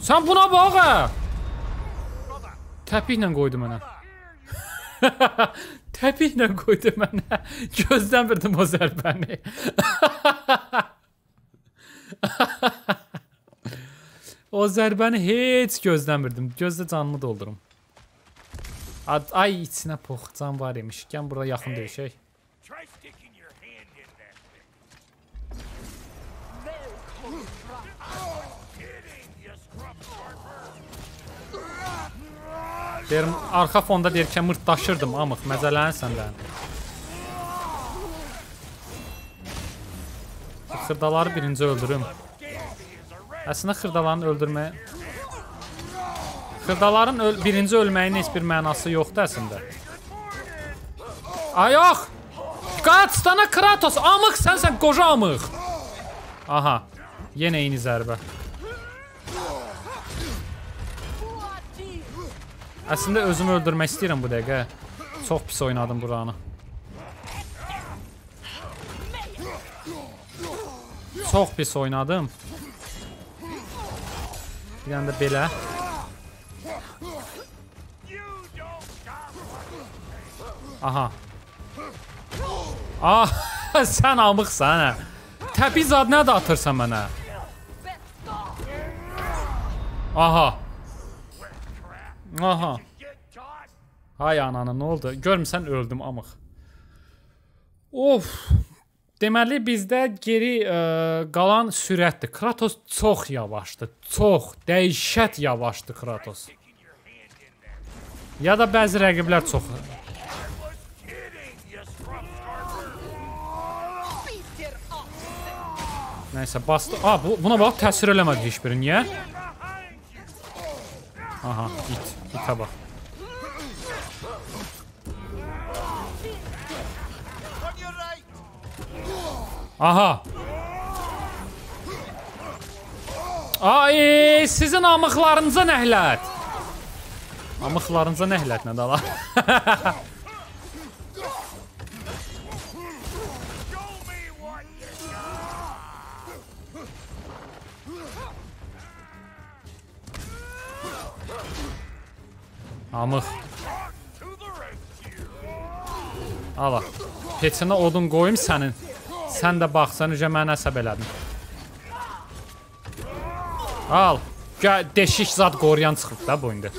Sən buna bax ha. Təpiklə qoydu mənə. Təpiklə qoydu mənə. Gözləmirdim o zərbəni. o zərbəni heç gözləmirdim. Gözdə canımı doldurum. Ad- Ay içinə pox can var imiş. Gən burada yaxın döyüşək. Try sticking your hand in that thing. Kidding, you scrub scarper. Deyirəm, arxa fonda deyirkən mırtdaşırdım amıq, məzələnsən də. Bu Xırdaları birinci öldürüm. Əslində xırdalarını öldürməyə... Xırdaların öl birinci ölməyin heç bir mənası yoxdur əslində. Ay yox! Qaç, sana Kratos, amıq sənsən, qoca amıq. Aha, yenə eyni zərbə. Əslində özümü öldürmək istəyirəm bu dəqiqə. Çox pis oynadım buranı. Çox pis oynadım. Bir dənə də belə. Aha. Ah, sən amıqsan hə. Təpiz ad nə də atırsan mənə? Aha. Aha. Hay ananı, nə oldu? Görmüsən öldüm amıq. Of. Deməli bizdə geri ə, qalan sürətdir. Kratos çox yavaşdır. Çox dəhşət yavaşdır Kratos. Ya da bəzi rəqiblər çox. Nəysə bastı. A, bu buna bax təsir eləmədi heç biri. Niyə? Aha, it. İtə bax. Aha. Ay, sizin amıqlarınıza nəhlət. Amıqlarınıza nəhlət nə dala? Amıq. Ala. Peçinə odun qoyum sənin. Sən də baxsan üzə mənə əsəb elədin. Al. Gəl deşik zad qoruyan çıxıb da bu indi.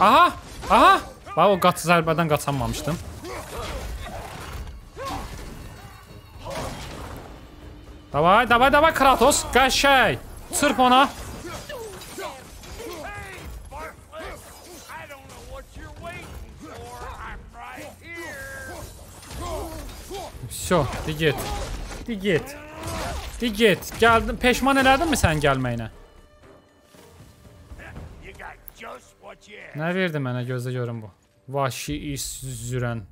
Aha! Aha! Bax o qaç zərbədən qaçanmamışdım. Davay, davay, davay Kratos, qəşəng. Çırp ona. Всё, di get. Di get. Di get. Gəldin, peşman elədinmi sən gəlməyinə? You got just what you asked. Nə verdi mənə gözlə görüm bu. Vahşi iz sürən.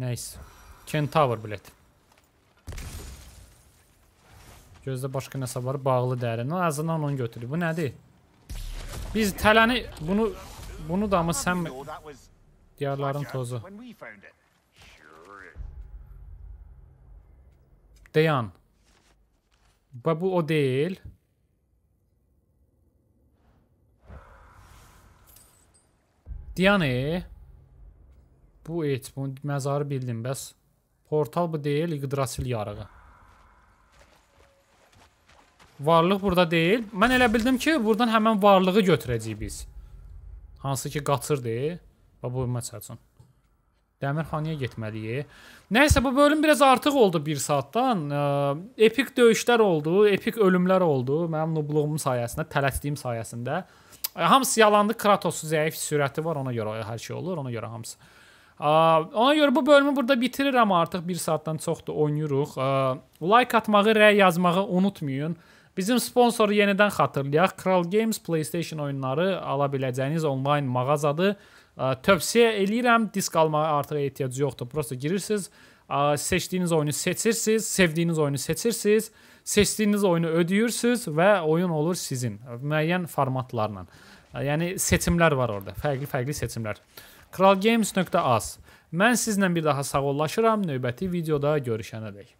Nəysə. Kentaur bilet. Gözdə başqa nəsə var, bağlı dəri. Nə azından onu götürür. Bu nədir? Biz tələni bunu bunu da mı sən No, that was diyarların Roger, tozu. Dayan. Və bu o deyil. Dayan e. Bu et, bu məzarı bildim bəs. Portal bu deyil, Yggdrasil yarığı. Varlıq burada deyil. Mən elə bildim ki, buradan həmən varlığı götürəcəyik biz. Hansı ki qaçırdı. Və bu məsəl üçün. Dəmirxanaya getməliyik. Nəysə bu bölüm biraz artıq oldu 1 saatdan. Ə, epik döyüşlər oldu, epik ölümlər oldu. Mənim nubluğumun sayəsində, tələsdiyim sayəsində. Hamısı yalandı. Kratos'un zəif sürəti var, ona görə hər şey olur, ona görə hamısı. Ə, Ona görə bu bölümü burada bitirirəm artıq 1 saatdan çoxdur oynayırıq. Ə, Like atmağı, rəy yazmağı unutmayın. Bizim sponsoru yenidən xatırlayaq. Kral Games PlayStation oyunları ala biləcəyiniz onlayn mağazadır. Tövsiyə eləyirəm. Disk almağa artıq ehtiyac yoxdur. Prosta girirsiniz, Seçdiyiniz oyunu seçirsiniz, sevdiyiniz oyunu seçirsiniz, seçdiyiniz oyunu ödəyirsiniz və oyun olur sizin müəyyən formatlarla. Yəni seçimlər var orada, fərqli-fərqli seçimlər. kralgames.az Mən sizlə bir daha sağollaşıram. Növbəti videoda görüşənədək.